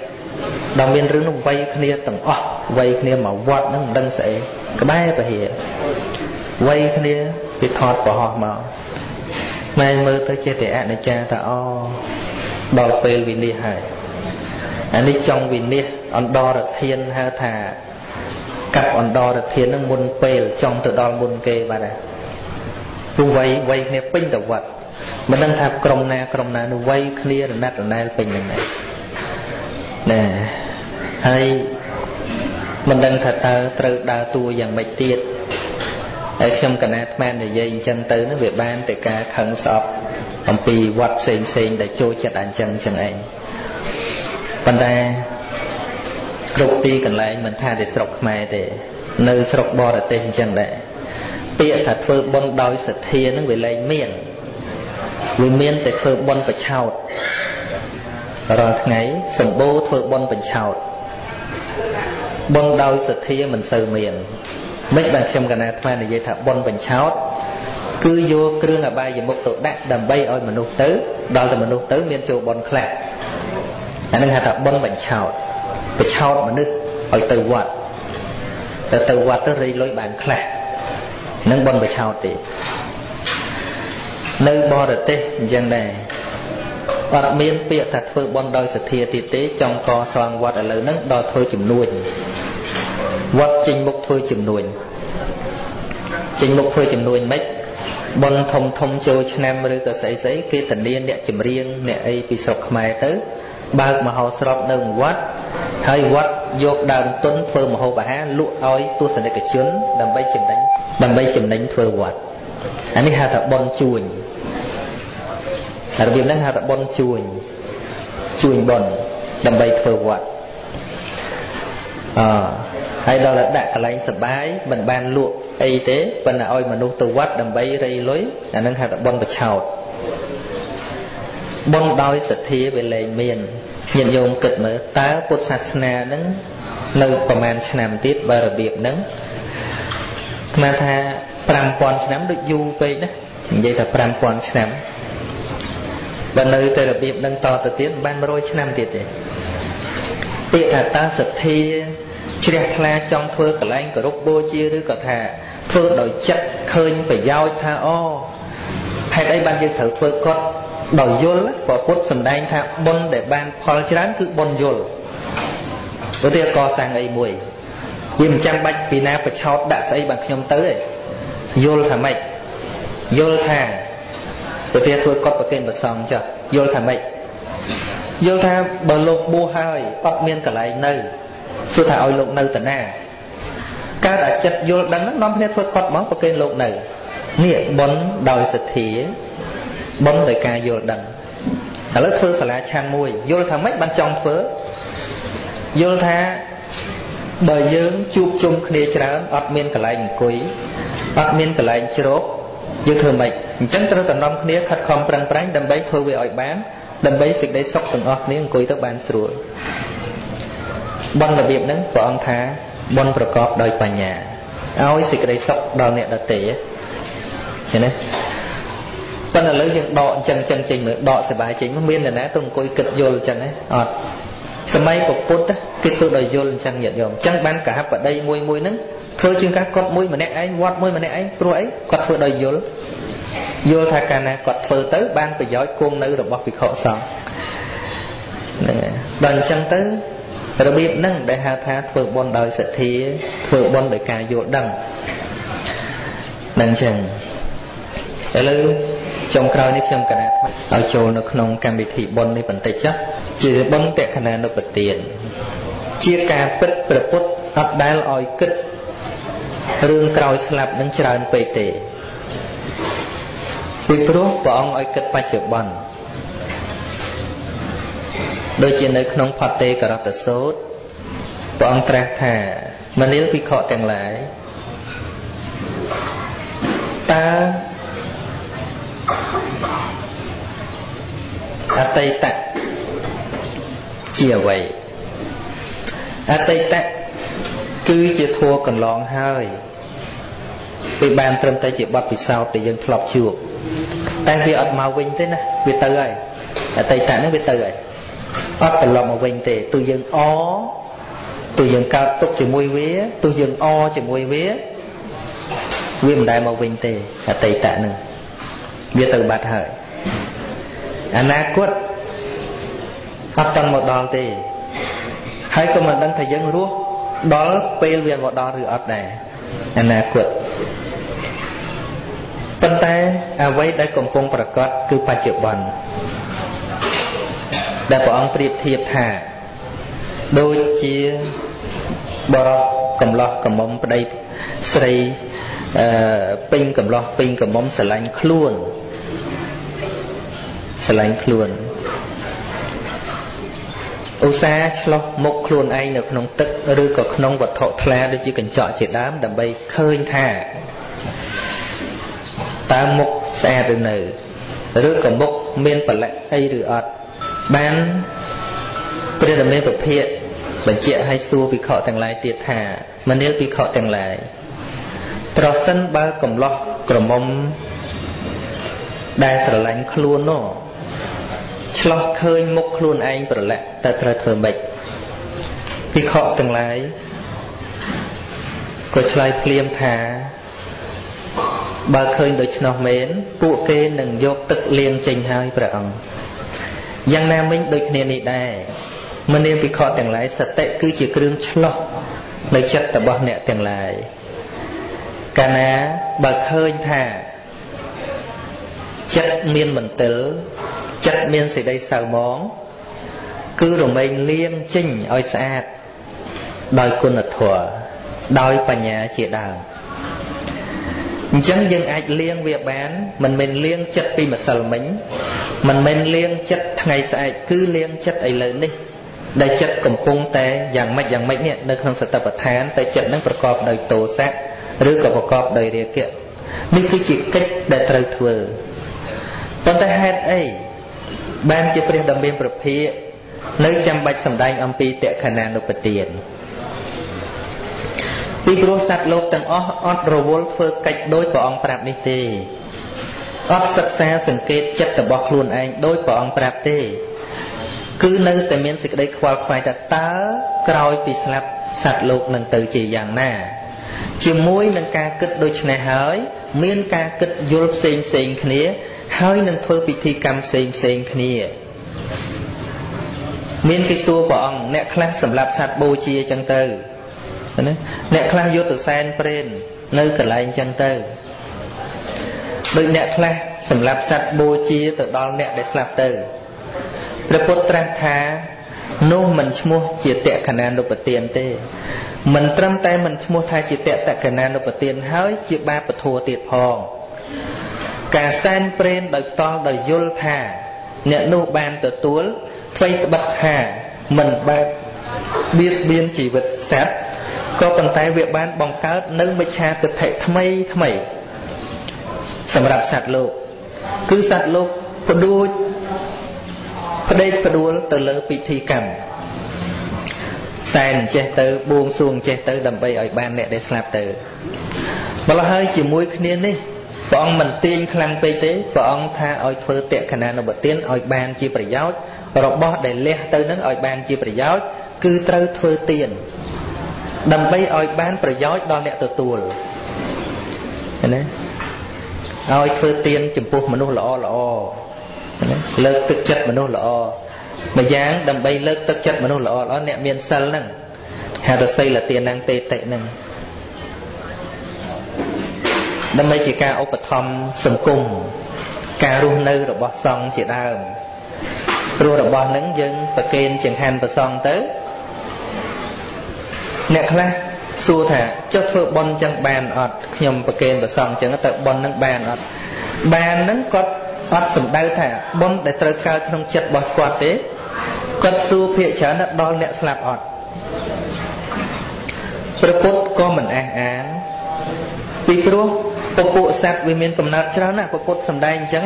ដល់មានរឿងនោះវ័យគ្នាទាំងអស់វ័យគ្នាមកវត្តនឹងមិនដឹងស្អីក្បែរពហិវ័យគ្នាពីថតប្រហោះមកម៉ែមើលទៅចេះតែអនិច្ចាថាអូដល់ពេលវិនិច្ឆ័យហើយអានេះចង់វិនិច្ឆ័យអន្តរធានហៅថាកាប់អន្តរធាននឹងមុនពេលចង់ទៅដល់មុនគេបាទព្រោះវ័យវ័យគ្នាពេញទៅវត្ត មិនដឹងថាក្រុមណាក្រុមណានោះវ័យគ្នារណាត់រណែលពេញហ្នឹងដែរណាហើយមិនដឹងថាតើត្រូវដើរតួយ៉ាងម៉េចទៀតហើយខ្ញុំកណាអាត្មានិយាយអញ្ចឹងទៅនោះវាបានតែការខឹងស្អប់អំពីវត្តផ្សេងផ្សេងដែលចូលចិត្តអញ្ចឹងចឹងឯងប៉ុន្តែគ្រប់ទីកន្លែងមិនថាតែស្រុកខ្មែរទេ នៅស្រុកបរទេសអញ្ចឹងដែរពាក្យថាធ្វើបុណ្យដោយសទ្ធានឹងវាលែងមាន វាមានតែធ្វើបុណ្យប្រឆោតរាល់ថ្ងៃសម្បូរធ្វើបុណ្យបញ្ឆោតបុណ្យដោយសទ្ធាមិនសូវមានមិនបានខ្ញុំកណាថ្មនិយាយថាបុណ្យបញ្ឆោតគឺយកគ្រឿងអបាយមុខទៅដាក់ដើម្បីឲ្យមនុស្សទៅដល់តែមនុស្សទៅមានចូលបុណ្យខ្លះអានឹងហៅថាបុណ្យបញ្ឆោតបញ្ឆោតមនុស្សឲ្យទៅវត្តតែទៅវត្តទៅរៃលុយបានខ្លះនឹងបុណ្យបញ្ឆោតទេ នៅបរទេសអញ្ចឹងដែរអត់មានពាក្យថាធ្វើបន់ដោយសទ្ធាទៀតទេចង់កសាងវត្តឥឡូវហ្នឹងដល់ធ្វើចំនួនវត្តចេញមុខធ្វើចំនួនចេញមុខធ្វើចំនួនមិនបន់ធំធំចូលឆ្នាំឬក៏ស្អីស្អីគេធានាអ្នកចម្រៀងអ្នកអីពីស្រុកខ្មែរទៅ បើកមហោស្រពនៅវត្តហើយវត្តយកដើមទុនធ្វើមហោបអាហារលក់ឲ្យទស្សនិកជន ដើម្បីចំណេញដើម្បីចំណេញធ្វើវត្តអានេះហៅថាបន់ជួញ របៀបហ្នឹងហៅថាបុណ្យជួញជួញបុណ្យដើម្បីធ្វើវត្តអហើយដល់តែដាក់កន្លែងសបាយមិនបានលក់អីទេប៉ុន្តែឲ្យមនុស្សទៅវត្តដើម្បីរៃលុយអាហ្នឹងហៅថាបុណ្យបឆោតបុណ្យដោយសទ្ធាវាលែងមានញាតិញោមគិតមើលតើពុទ្ធសាសនាហ្នឹងនៅប្រហែលឆ្នាំទៀតបើរបៀបហ្នឹងស្មានថា5000ឆ្នាំដូចយូរពេកណានិយាយថា5000ឆ្នាំ បើនៅតែរបៀបនឹងតទៅទៀតបាន100ឆ្នាំទៀតទេពាក្យថាតើសទ្ធាជ្រះថ្លាចង់ធ្វើកលែងគោរពបូជាឬក៏ថាធ្វើដោយចិត្តឃើញប្រយោជន៍ថាអូហេតុអីបានយើងត្រូវធ្វើគាត់ដោយយល់ព្រោះពុទ្ធសម្ដែងថាបុណ្យដែលបានផលច្រើនគឺបុណ្យយល់ព្រោះតែកសាងអីមួយវាមិនចាំបាច់ពីណាប្រឆោតដាក់ស្អីបានខ្ញុំទៅទេយល់ថាម៉េចយល់ថា ទៅទៀតធ្វើកត់ប្រគេនប្រសងចុះយល់ថាម៉េចយល់ថាបើលោកបួសហើយអត់មានកន្លែងនៅសួរថាឲ្យលោកនៅតាណាកើតអាចិតយល់ដឹងហ្នឹងនាំគ្នាធ្វើកត់មកប្រគេនលោកនៅនេះបុណ្យដោយសទ្ធាបុណ្យដោយការយល់ដឹងឥឡូវធ្វើសាលាឆាន់មួយយល់ថាម៉េចបានចង់ធ្វើយល់ថាបើយើងជួបជុំគ្នាច្រើនអត់មានកន្លែងអង្គុយអត់មានកន្លែងជ្រកយើងធ្វើម៉េច អញ្ចឹងត្រូវតែនាំគ្នាខិតខំប្រឹងប្រែងដើម្បីធ្វើវាឲ្យបានដើម្បីសេចក្តីសុខទាំងអស់គ្នាអង្គុយទៅបានស្រួលបនរបៀបហ្នឹងព្រះអង្គថាបនប្រកបដោយបញ្ញាឲ្យសេចក្តីសុខដល់អ្នកដទៃចឹងណាប៉ុន្តែឥឡូវយើងដកអញ្ចឹងចឹងចេញមើលដកសុបាយចេញមកមាននរណាទៅអង្គុយគិតយល់អញ្ចឹងណាអត់សម័យពុទ្ធគេធ្វើដោយយល់អញ្ចឹងញាតិញោមអញ្ចឹងបានកហបដីមួយមួយហ្នឹងធ្វើជាងការគាត់មួយម្នាក់ឯងវត្តមួយម្នាក់ឯងព្រោះអីគាត់ធ្វើដោយយល់ យល់ថាកាលណាគាត់ធ្វើទៅ បានប្រយោជន៍គង់នៅរបស់ភិក្ខុសង្ឃហ្នឹងហើយដល់អញ្ចឹងទៅរបៀបហ្នឹងដែលហៅថាធ្វើបុណ្យដោយសទ្ធាធ្វើបុណ្យដោយការយល់ដឹងហ្នឹងអញ្ចឹងឥឡូវចុងក្រោយនេះខ្ញុំកណាឲ្យចូលនៅក្នុងកម្មវិធីបុណ្យនេះបន្តិចចុះជាបុណ្យតក្កណានុបទានជាការពិតប្រពុតអត់ដែលឲ្យគិតរឿងក្រោយស្លាប់នឹងច្រើនពេកទេ ពីព្រោះព្រះអង្គឲ្យគិតបច្ចុប្បន្នដូចជានៅក្នុងផតេករតសោតព្រះអង្គត្រាស់ថាមនាលភិក្ខុទាំងឡាយតើអតីតជាអ្វីអតីតគឺជាធัวកន្លងហើយវាបានត្រឹមតែជាបទពិសោធន៍ដែលយើងធ្លាប់ជួប តែវាអត់មកវិញទេណាវាទៅហើយអតីតហ្នឹងវាទៅហើយអត់ត្រឡប់មកវិញទេទោះយើងអទោះយើងកើតទុកជាមួយវាទោះយើងអជាមួយវាវាមិនដែលមកវិញទេអតីតហ្នឹងវាទៅបាត់ហើយអនាគតអត់តាំងមកដល់ទេហើយក៏មិនដឹងថាយើងរស់ដល់ពេលវាមកដល់ឬអត់ដែរអនាគត ប៉ុន្តែអ្វីដែលកំពុងប្រកបគឺបច្ចុប្បន្នដែលព្រះអង្គប្រៀបធៀបថាដូចជាបរោះកំឡោះកំមុំប្តីស្រីអឺពេញកំឡោះពេញកំមុំស្រឡាញ់ខ្លួនស្រឡាញ់ខ្លួនឧស្សាហ៍ឆ្លោះមុខខ្លួនឯងនៅក្នុងទឹកឬក៏ក្នុងវត្ថុថ្លាដូចជាកញ្ចក់ជាដើមដើម្បីឃើញថា តើមុខស្អាតឬនៅឬក៏មុខមានបលិអីឬអត់បានព្រះរាមាពភាកបញ្ជាក់ឲ្យសួរភិក្ខុទាំងឡាយទៀតថាមនាលភិក្ខុទាំងឡាយប្រសិនបើកំឡោះក្រមុំដែលស្រឡាញ់ខ្លួននោះឆ្លោះឃើញមុខខ្លួនឯងប្រឡាក់តើត្រូវធ្វើម៉េចភិក្ខុទាំងឡាយក៏ឆ្លើយភ្លាមថា បើឃើញដូច្នោះមែនពួកគេនឹងយកទឹកលាងចេញហើយព្រះអង្គយ៉ាងណាមិញដូចគ្នានេះដែរមនាភិក្ខុទាំងឡាយសតិគឺជាគ្រឿងឆ្លោះនៅចិត្តរបស់អ្នកទាំងឡាយកាលណាបើឃើញថាចិត្តមានមន្ទិលចិត្តមានសេចក្តីសៅមងគឺរមែងលៀងចេញឲ្យស្អាតដោយគុណធម៌ដោយបញ្ញាជាដើម អញ្ចឹងយើងអាចលៀងវាបាន មិនមែនលៀងចិត្តពីម្សិលមិញមិនមែនលៀងចិត្តថ្ងៃស្អែកគឺលៀងចិត្តឥឡូវនេះដែលចិត្តកំពុងតែយ៉ាងម៉េចយ៉ាងម៉េចនេះនៅក្នុងសតិប្បដ្ឋានតែចិត្តនឹងប្រកបដោយទោសៈឬក៏ប្រកបដោយរាគៈនេះគឺជាកិច្ចដែលត្រូវធ្វើប៉ុន្តែហេតុអីបានជាព្រះដ៏មានប្រភាកនៅចាំបាច់សម្ដែងអំពីតក្ខណានុពទាន ពីព្រោះសត្វលោកទាំងអស់អត់រវល់ធ្វើកិច្ចដោយព្រះអង្គប្រាប់នេះទេអត់សិក្សាសង្កេតចិត្តរបស់ខ្លួនឯងដោយព្រះអង្គប្រាប់ទេ គឺនៅតែមានសេចក្តីខ្វល់ខ្វាយថាតើក្រោយពីស្លាប់សត្វលោកនឹងទៅជាយ៉ាងណាជាមួយនឹងការគិតដូចនេះហើយ មានការគិតយល់ផ្សេងផ្សេងគ្នា ហើយនឹងធ្វើពិធីកម្មផ្សេងផ្សេងគ្នាមានគេសួរព្រះអង្គអ្នកខ្លះសម្រាប់សត្វបូជាចឹងទៅ ណាអ្នកខ្លះយកទៅសែនព្រេននៅកន្លែងចឹងទៅដូចអ្នកខ្លះសម្រាប់សត្វបូជាទៅដល់អ្នកដែលស្លាប់ទៅព្រះពុទ្ធត្រាស់ថានោះមិនឈ្មោះជាតក្កណានុបទានទេមិនត្រឹមតែមិនឈ្មោះថាជាតក្កណានុបទានហើយជាបាបធัวទៀតផងការសែនព្រេនដោយតល់ដោយយល់ថា អ្នកនោះបានទទួលអ្វីត្បិតថាមិនបែបបៀតបៀនជីវិតសត្វ ក៏ប៉ុន្តែវាបានបង្កើតនៅមិច្ឆាទិដ្ឋិថ្មីថ្មីសម្រាប់សត្វលោក គឺសត្វលោកផ្ដួចផ្ដេកផ្ដួលទៅលើពិធីកម្មសែនចេះទៅបួងសួងចេះទៅដើម្បីឲ្យបានអ្នកដែលស្លាប់ទៅម្ល៉េះហើយជាមួយគ្នានេះព្រះអង្គមិនទាញខ្លាំងពេកទេព្រះអង្គថាឲ្យធ្វើតក្កណានុបទានឲ្យបានជាប្រយោជន៍របស់ដែលលះទៅនឹងឲ្យបានជាប្រយោជន៍គឺត្រូវធ្វើទាន ដើម្បីឲ្យបានប្រយោជន៍ដល់អ្នកទទួលណាឲ្យធ្វើទានចំពោះមនុស្សល្អល្អណាលើកទឹកចិត្តមនុស្សល្អម្យ៉ាងដើម្បីលើកទឹកចិត្តមនុស្សល្អល្អអ្នកមានសិលហ្នឹងហៅថាសីលទាននឹងទេតិហ្នឹងដើម្បីជាការឧបត្ថម្ភសង្គមការរស់នៅរបស់សង្ឃជាដើមព្រោះរបស់នឹងយើងប្រកេនចង្ហាន់ប្រសងទៅ អ្នកខ្លះសួរថាចុះធ្វើប៉ុនចឹងបានអត់ខ្ញុំប្រកេនប្រសងចឹងទៅប៉ុននឹងបានអត់បាននឹងគាត់អត់សំដៅថាប៉ុនដែលត្រូវកើតក្នុងចិត្តរបស់គាត់ទេគាត់សួរភាកច្រើនដល់អ្នកស្លាប់អត់ព្រះពុទ្ធក៏មិនអះអាងពីព្រោះពពួកសត្វវាមានកំណត់ច្រើនណាព្រះពុទ្ធសំដែងអញ្ចឹង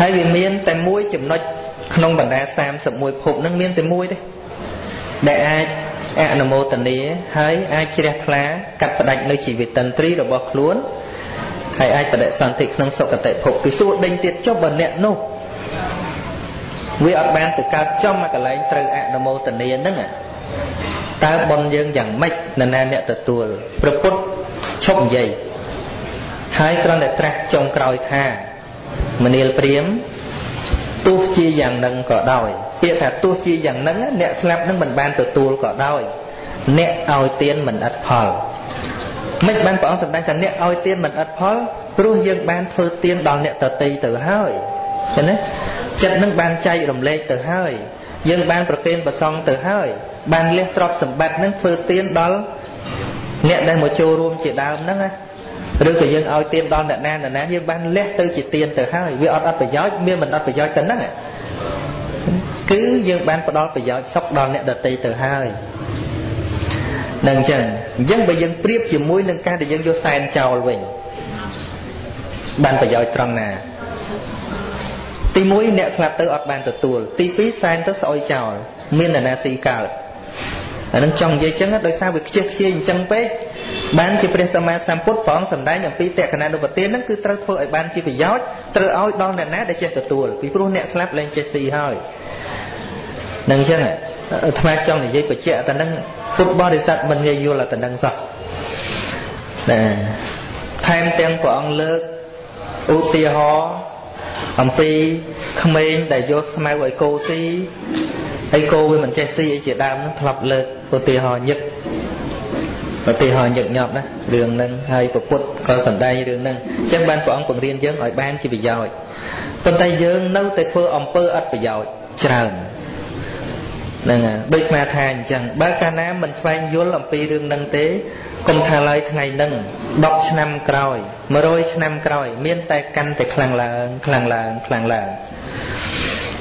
ហើយវាមានតែមួយចំណុចក្នុងបណ្ដា31ភពនឹងមានតែមួយទេ ដែលអាចអនុមោទនាហើយអាចជ្រះថ្លាកាត់ផ្ដាច់នៅជីវិតតន្ត្រីរបស់ខ្លួនហើយអាចបដិសន្ធិក្នុងសុគតិភពគឺសួរដេញទៀតចុះបើអ្នកនោះវាអត់បានទៅកើតចំមកកន្លែងត្រូវអនុមោទនាហ្នឹងតើប៉ុនយើងយ៉ាងម៉េចនរណាអ្នកទទួលព្រះពុទ្ធឈប់និយាយហើយគ្រាន់តែត្រាស់ចុងក្រោយថាមនាលព្រាមទោះជាយ៉ាងនឹងក៏ដោយ ពាក្យថាទោះជាយ៉ាងនឹងអ្នកស្លាប់នឹងមិនបានទទួលក៏ដោយអ្នកឲ្យទានមិនឥតផលមិនបានព្រះអង្គសម្ដែងថាអ្នកឲ្យទានមិនឥតផលព្រោះយើងបានធ្វើទានដល់អ្នកតន្ត្រីទៅហើយឃើញទេចិត្តនឹងបានចែករំលែកទៅហើយយើងបានប្រគេនប្រសង់ទៅហើយបានលះទ្រព្យសម្បត្តិនឹងធ្វើទានដល់អ្នកដែលមកចូលរួមជាដើមហ្នឹងណាឬក៏យើងឲ្យទានដល់អ្នកណាអ្នកណាយើងបានលះទៅជាទានទៅហើយវាអត់អត់ប្រយោជន៍មានមិនអត់ប្រយោជន៍ទៅហ្នឹង គឺយើងបានផ្ដល់ប្រយោជន៍សុខដល់អ្នកដតីទៅហើយនឹងអញ្ចឹងអញ្ចឹងបើយើងប្រៀបជាមួយនឹងការដែលយើងយកសែនចោលវិញបានប្រយោជន៍ត្រង់ណាទី1អ្នកស្លាប់ទៅអត់បានទទួលទី2សែនទៅស្អុយចោលមាននរណាស៊ីកើតអានឹងចង់និយាយចឹងដោយសារវាខ្ជិះខ្ជាយអញ្ចឹងពេកបានជាព្រះសម្មាសម្ពុទ្ធព្រះអង្គសម្ដែងអំពីតក្កណានុបទានហ្នឹងគឺត្រូវធ្វើឲ្យបានជាប្រយោជន៍ត្រូវឲ្យដល់អ្នកណាដែលចេះទទួលពីព្រោះអ្នកស្លាប់លែងចេះស៊ីហើយ នឹងអញ្ចឹងអាត្មាចង់និយាយបញ្ជាក់តែនឹងពុទ្ធបរិស័ទមិនងាយយល់តែនឹងសោះណាថែមទាំងព្រះអង្គលើកឧទាហរណ៍អំពីក្មេងដែលយកស្មៅឲ្យគោស៊ីហើយគោវាមិនចេះស៊ីអីជាដើមហ្នឹងធ្លាប់លើកឧទាហរណ៍ញឹកឧទាហរណ៍ញឹកញាប់ណារឿងហ្នឹងហើយពពុទ្ធក៏សំដែងរឿងហ្នឹងអញ្ចឹងបានព្រះអង្គបង្រៀនយើងឲ្យបានជាប្រយោជន៍ប៉ុន្តែយើងនៅតែធ្វើអំពើអត់ប្រយោជន៍ច្រើន ហ្នឹងដូចស្មាថាអញ្ចឹងបើកាលណាមិនស្វែងយល់អំពីរឿងហ្នឹងទេកុំថាឡើយថ្ងៃហ្នឹង10ឆ្នាំក្រោយ100ឆ្នាំក្រោយ មានតែកាន់តែខ្លាំងឡើងខ្លាំងឡើងខ្លាំងឡើង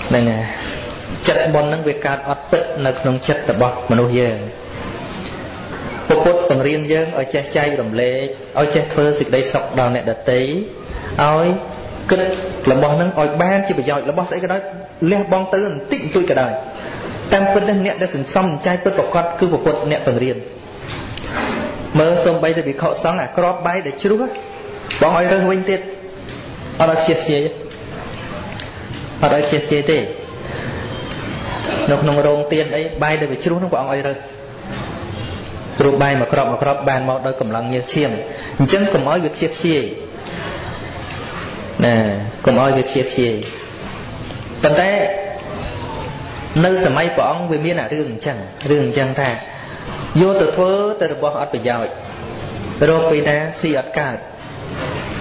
ហ្នឹងហើយចិត្តបុណ្យហ្នឹងវាកើតអត់ពិតនៅក្នុងចិត្តរបស់មនុស្សយើងពុទ្ធបង្រៀនយើងឲ្យចេះចែករំលែកឲ្យចេះធ្វើសេចក្តីសុខដល់អ្នកដទៃឲ្យគិតរបស់ហ្នឹងឲ្យបានជាប្រយោជន៍របស់ស្អីក៏ដោយលះបង់ទៅបន្តិចបន្តួចក៏ដោយ តាមពិតទៅអ្នកដែលសន្សំចែកពិតប្រកបគឺពុទ្ធអ្នកបង្រៀនមើលសំបីតែវិខសង្ឃអាក្របបាយដែលជ្រុះបងឲ្យរើសវិញទៀតអត់ឲ្យខ្ជិះខ្ជាយអត់ឲ្យខ្ជិះខ្ជាយទេនៅក្នុងរោងទៀនអីបាយដែលវាជ្រុះនោះព្រះអង្គឲ្យរើសព្រោះបាយមួយក្របមួយក្របបានមកដោយកម្លាំងញើសឈាមអញ្ចឹងកុំឲ្យវាខ្ជិះខ្ជាយណាកុំឲ្យវាខ្ជិះខ្ជាយប៉ុន្តែ នៅសម័យព្រះអង្គវាមានអារឿងអញ្ចឹងរឿងអញ្ចឹងថាយកទៅធ្វើទៅរបស់អត់ប្រយោជន៍រកពីណាស៊ីអត់កើត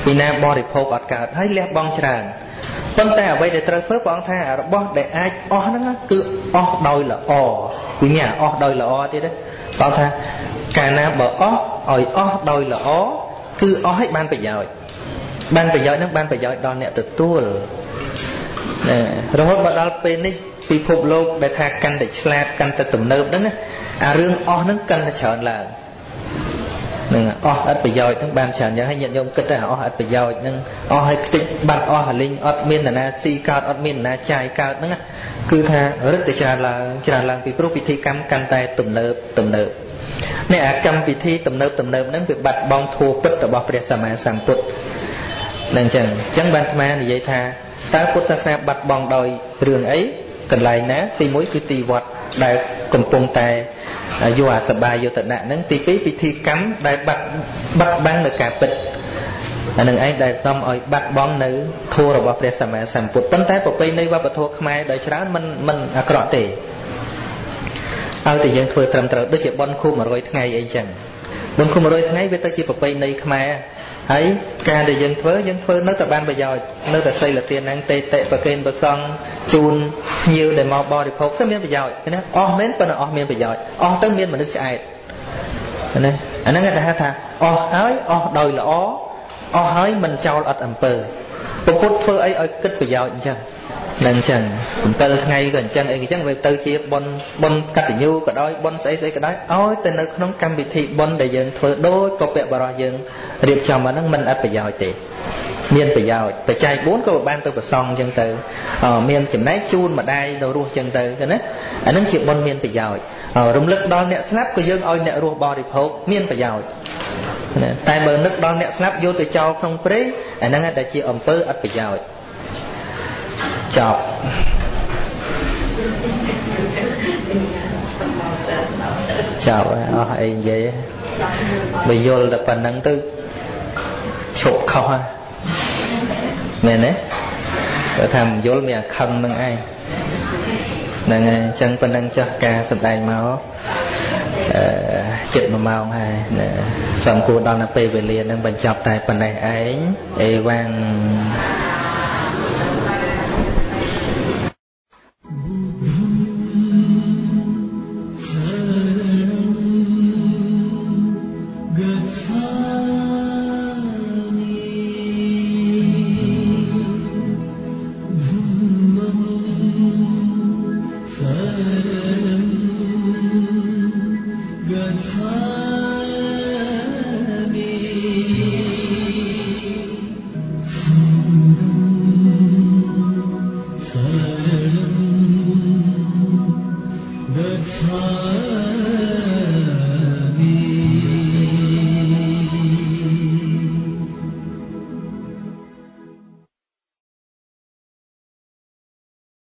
ពីណាបរិភោគអត់កើតហើយលះបង់ច្រើនប៉ុន្តែអ្វីដែលត្រូវធ្វើព្រះអង្គថារបស់ដែលអាចអស់ហ្នឹងគឺអស់ដោយល្អវិញ្ញាអស់ដោយល្អទៀតព្រះអង្គថាកាលណាបើអស់ឲ្យអស់ដោយល្អគឺអស់ឲ្យបានប្រយោជន៍បានប្រយោជន៍ហ្នឹងបានប្រយោជន៍ដល់អ្នកទទួល ណារហូតមកដល់ពេលនេះពិភពលោកដែលថាកាន់តែឆ្លាតកាន់តែទំនើបហ្នឹងណាអារឿងអស់ហ្នឹងកាន់តែច្រើនឡើងនឹងអស់អត់ប្រយោជន៍ហ្នឹងបានច្រើនយ៉ាងហើយញាតិញោមគិតថាអស់អត់ប្រយោជន៍ហ្នឹងអស់ហើយខ្ទេចបាត់អស់ហលិញអត់មាននរណាស៊ីកើតអត់មាននរណាចាយកើតហ្នឹងគឺថារឹតតែច្រើនឡើងច្រើនឡើងពីព្រោះពិធីកម្មកាន់តែទំនើបទំនើបនេះអាកម្មពិធីទំនើបទំនើបហ្នឹងវាបាត់បង់ធัวពិតរបស់ព្រះសម្មាសម្ពុទ្ធនឹងអញ្ចឹងអញ្ចឹងបានអាត្មានិយាយថា តើពុទ្ធសាសនាបាត់បង់ដោយរឿងអីកន្លែងណាទី1គឺទីវត្តដែលកំពុងតែយកអាសបាយុត្តនៈហ្នឹងទី2ពិធីកម្មដែលបាត់បាត់បង់នៅការពិតអានឹងឯងដែលតំឲ្យបាត់បង់នៅធម៌របស់ព្រះសម្មាសម្ពុទ្ធប៉ុន្តែប្រពៃណីវប្បធម៌ខ្មែរដោយច្រើនមិនមិនអាក្រក់ទេឲ្យតែយើងធ្វើត្រឹមត្រូវដូចជាបន់ខួប100ថ្ងៃអីចឹងបន់ខួប100ថ្ងៃវាទៅជាប្រពៃណីខ្មែរ ហើយការដែលយើងធ្វើយើងធ្វើនៅតែបានប្រយោជន៍នៅតែសីលទានហ្នឹងតេតិប្រកេនប្រសង់ជូនភ្ញៀវដែលមកបរិភោគគឺមានប្រយោជន៍ណាអស់មែនប៉ុន្តែអស់មានប្រយោជន៍អស់ទៅមានមនុស្សឆ្អែតណាអាហ្នឹងគេហៅថាអស់ហើយអស់ដោយល្អអស់ហើយមិនចោលអត់អំពើពុទ្ធធ្វើអីឲ្យគិតប្រយោជន៍អញ្ចឹង នឹងអញ្ចឹង7ថ្ងៃក៏អញ្ចឹងអីអញ្ចឹងវាទៅជាបុណ្យបុណ្យកតញ្ញូក៏ដោយបុណ្យស្អីស្អីក៏ដោយឲ្យទៅនៅក្នុងកម្មវិធីបុណ្យដែលយើងធ្វើដូចពពកបរោះយើងរៀបចំមកហ្នឹងមិនអត់ប្រយោជន៍ទេមានប្រយោជន៍បច្ច័យ4ក៏បានទៅប្រសងអញ្ចឹងទៅមានចំណែកជូនម្ដាយនៅរស់អញ្ចឹងទៅណាអានឹងជាបុណ្យមានប្រយោជន៍រំលឹកដល់អ្នកស្លាប់ក៏យើងឲ្យអ្នករស់បរិភោគមានប្រយោជន៍តែបើនឹកដល់អ្នកស្លាប់យកទៅចោលក្នុងព្រៃអាហ្នឹងតែជាអំពើអត់ប្រយោជន៍ ចប់ចប់អស់អីនិយាយបើយល់តែប៉ុណ្្នឹងទៅឈប់ខុសហើយមែនទេបើថាមិនយល់មានអាខឹងនឹងឯងហ្នឹងហើយអញ្ចឹងប៉ុណ្្នឹងចាស់ការសម្ដែងមកអឺចិត្ត1ម៉ោងហើយសំគួរដល់នៅពេលវេលានឹងបញ្ចប់តែប៉ុណ្ណេះឯងអេវ៉ាំង